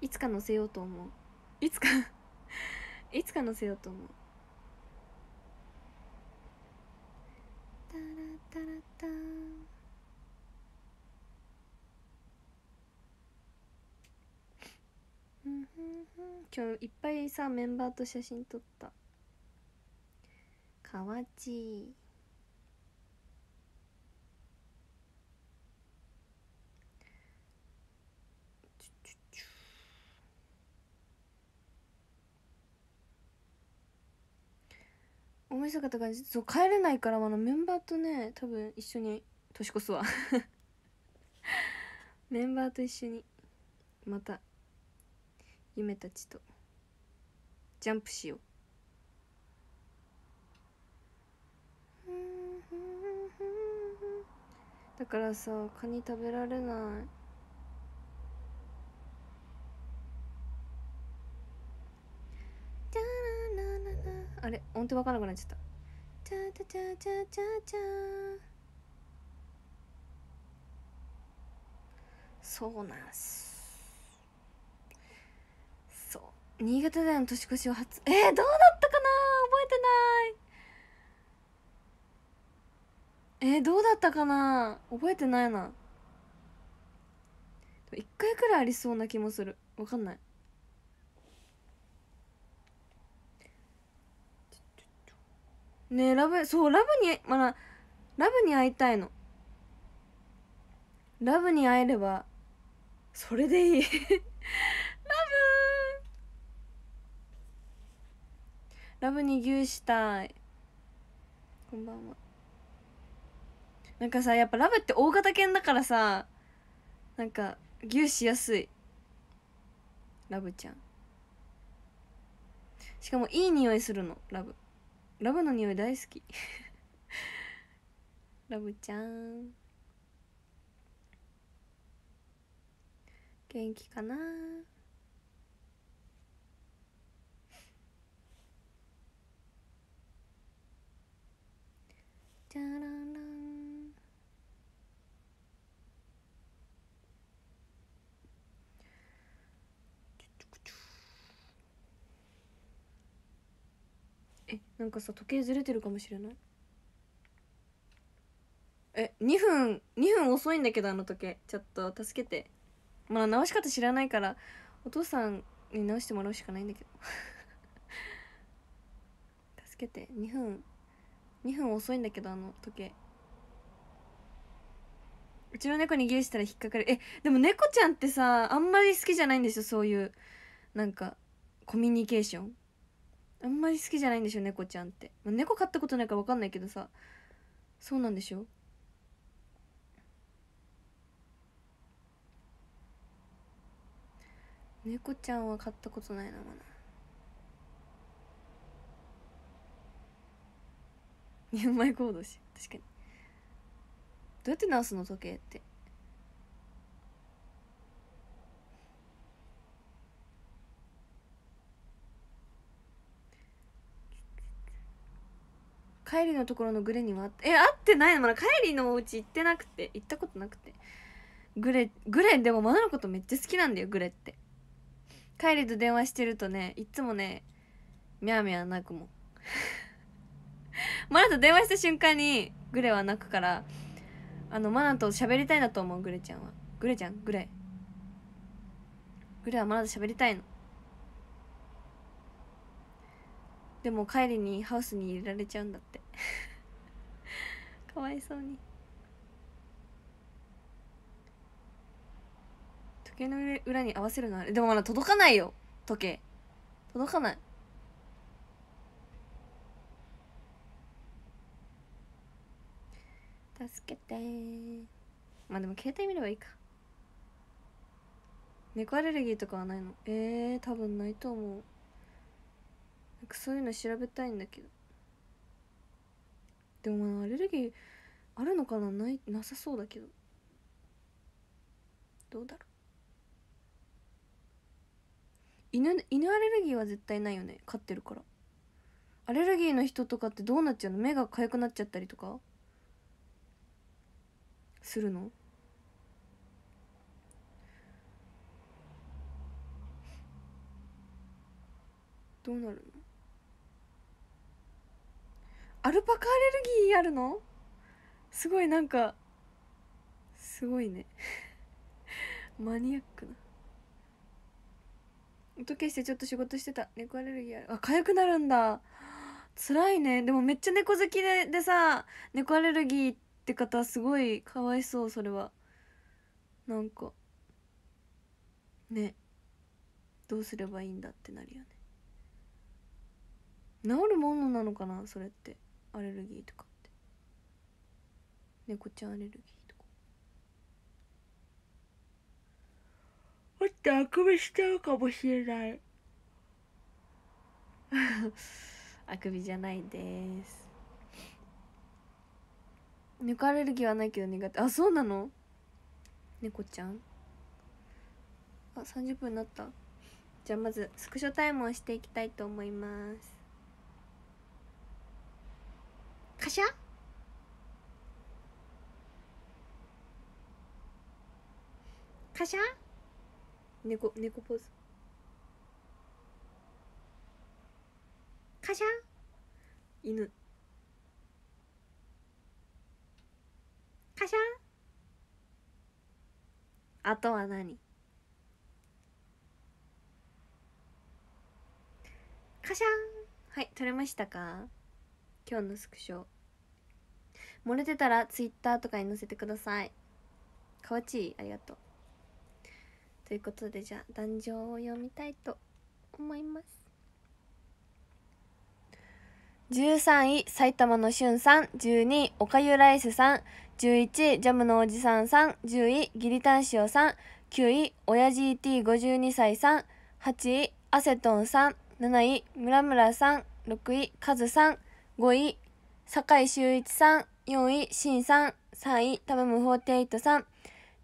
いつか載せようと思う。いつかいつか載せようと思う。タラタラタンうんふんふん今日いっぱいさメンバーと写真撮った。かわちい。大晦日とかそう帰れないからあのメンバーとね多分一緒に年越すわ。メンバーと一緒にまた夢たちと。ジャンプしよう。だからさカニ食べられない。あれ？音程わからなくなっちゃった。チャチャチャチャチャ。そうなんすそう新潟での年越しを初 えー、どうだったかな？覚えてない。えー、どうだったかな？覚えてないな。一回くらいありそうな気もする。わかんない。ねえラブそうラブにまだラブに会いたいの。ラブに会えればそれでいい。ラブラブに牛したい。こんばんは。なんかさやっぱラブって大型犬だからさなんか牛しやすい。ラブちゃん。しかもいい匂いするのラブ。ラブの匂い大好き。ラブちゃん。元気かな？じゃららんえなんかさ時計ずれてるかもしれない？え2分2分遅いんだけどあの時計。ちょっと助けて。まあ直し方知らないからお父さんに直してもらうしかないんだけど。助けて。2分2分遅いんだけどあの時。計うちの猫に牛したら引っかかる。えでも猫ちゃんってさあんまり好きじゃないんですよそういうなんかコミュニケーション。あんまり好きじゃないんでしょ？猫ちゃんって、まあ、猫飼ったことないから分かんないけどさ。そうなんでしょ？猫ちゃんは飼ったことないなまだ。2枚行動し確かに。どうやって直すの時計って。帰りのところのグレにはえ会ってないのまだ帰りのお家行ってなくて行ったことなくて。グレグレでもマナのことめっちゃ好きなんだよグレって。帰りと電話してるとねいつもねミャーミャー泣くもん。マナと電話した瞬間にグレは泣くからあのマナと喋りたいなと思うグレちゃんは。グレちゃん？グレ。グレはマナと喋りたいの。でも帰りにハウスに入れられちゃうんだって。かわいそうに。時計の裏に合わせるのあれ。でもまだ届かないよ。時計。届かない。助けて。まあでも携帯見ればいいか。猫アレルギーとかはないの？えー、多分ないと思う。なんかそういうの調べたいんだけど。でもアレルギーあるのかな？ないなさそうだけど。どうだろう。犬犬アレルギーは絶対ないよね？飼ってるから。アレルギーの人とかってどうなっちゃうの？目が痒くなっちゃったりとか？するの？どうなるの？アルパカアレルギーあるの？すごいなんかすごいね。マニアックな。音消してちょっと仕事してた。猫アレルギーある。あ痒くなるんだ。辛いね。でもめっちゃ猫好きででさ猫アレルギーって方すごいかわいそうそれは。なんかね。どうすればいいんだってなるよね。治るものなのかなそれって。アレルギーとかって。猫ちゃんアレルギーとか。もっとあくびしちゃうかもしれない。あくびじゃないです猫アレルギーはないけど苦手。あそうなの？猫ちゃん。あ30分になった。じゃあまずスクショタイムをしていきたいと思います。カシャ？カシャ？猫猫ポーズ。カシャ？犬。カシャあとは何？カシャン。はい撮れましたか？今日のスクショ。漏れてたらツイッターとかに載せてください。かわちいありがとう。ということでじゃあ壇上を読みたいと思います。13位埼玉のしゅんさん。12位おかゆライスさん。11位ジャムのおじさんさん10位ギリタン塩さん9位おやじ T52 歳さん8位アセトンさん7位村村さん6位カズさん5位酒井秀一さん4位しんさん3位タムム48さん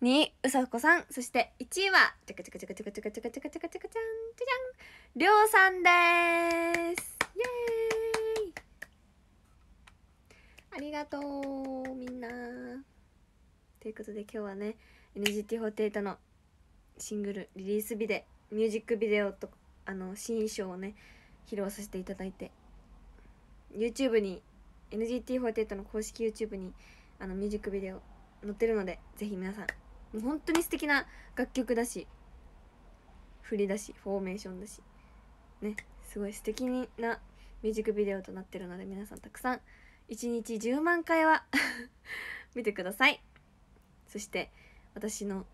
2位うさこさんそして1位はチャカチャカチャカチャカチャカチャカチャカチャカチャンチャジャンりょうさんです。イエーイ。ありがとうみんな。ということで今日はね NGT48 のシングルリリース日でミュージックビデオとあの新衣装をね披露させていただいて YouTube に NGT48 の公式 YouTube にあのミュージックビデオ載ってるのでぜひ皆さんもう本当に素敵な楽曲だし振りだしフォーメーションだしねすごい素敵なミュージックビデオとなってるので皆さんたくさん1日10万回は 見てください。そして私の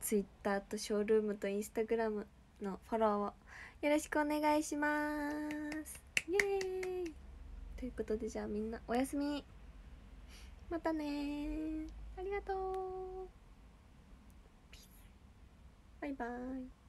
Twitter とショールームと Instagram のフォローをよろしくお願いします。イエーイ。ということでじゃあみんなおやすみ。またねありがとう。バイバイ。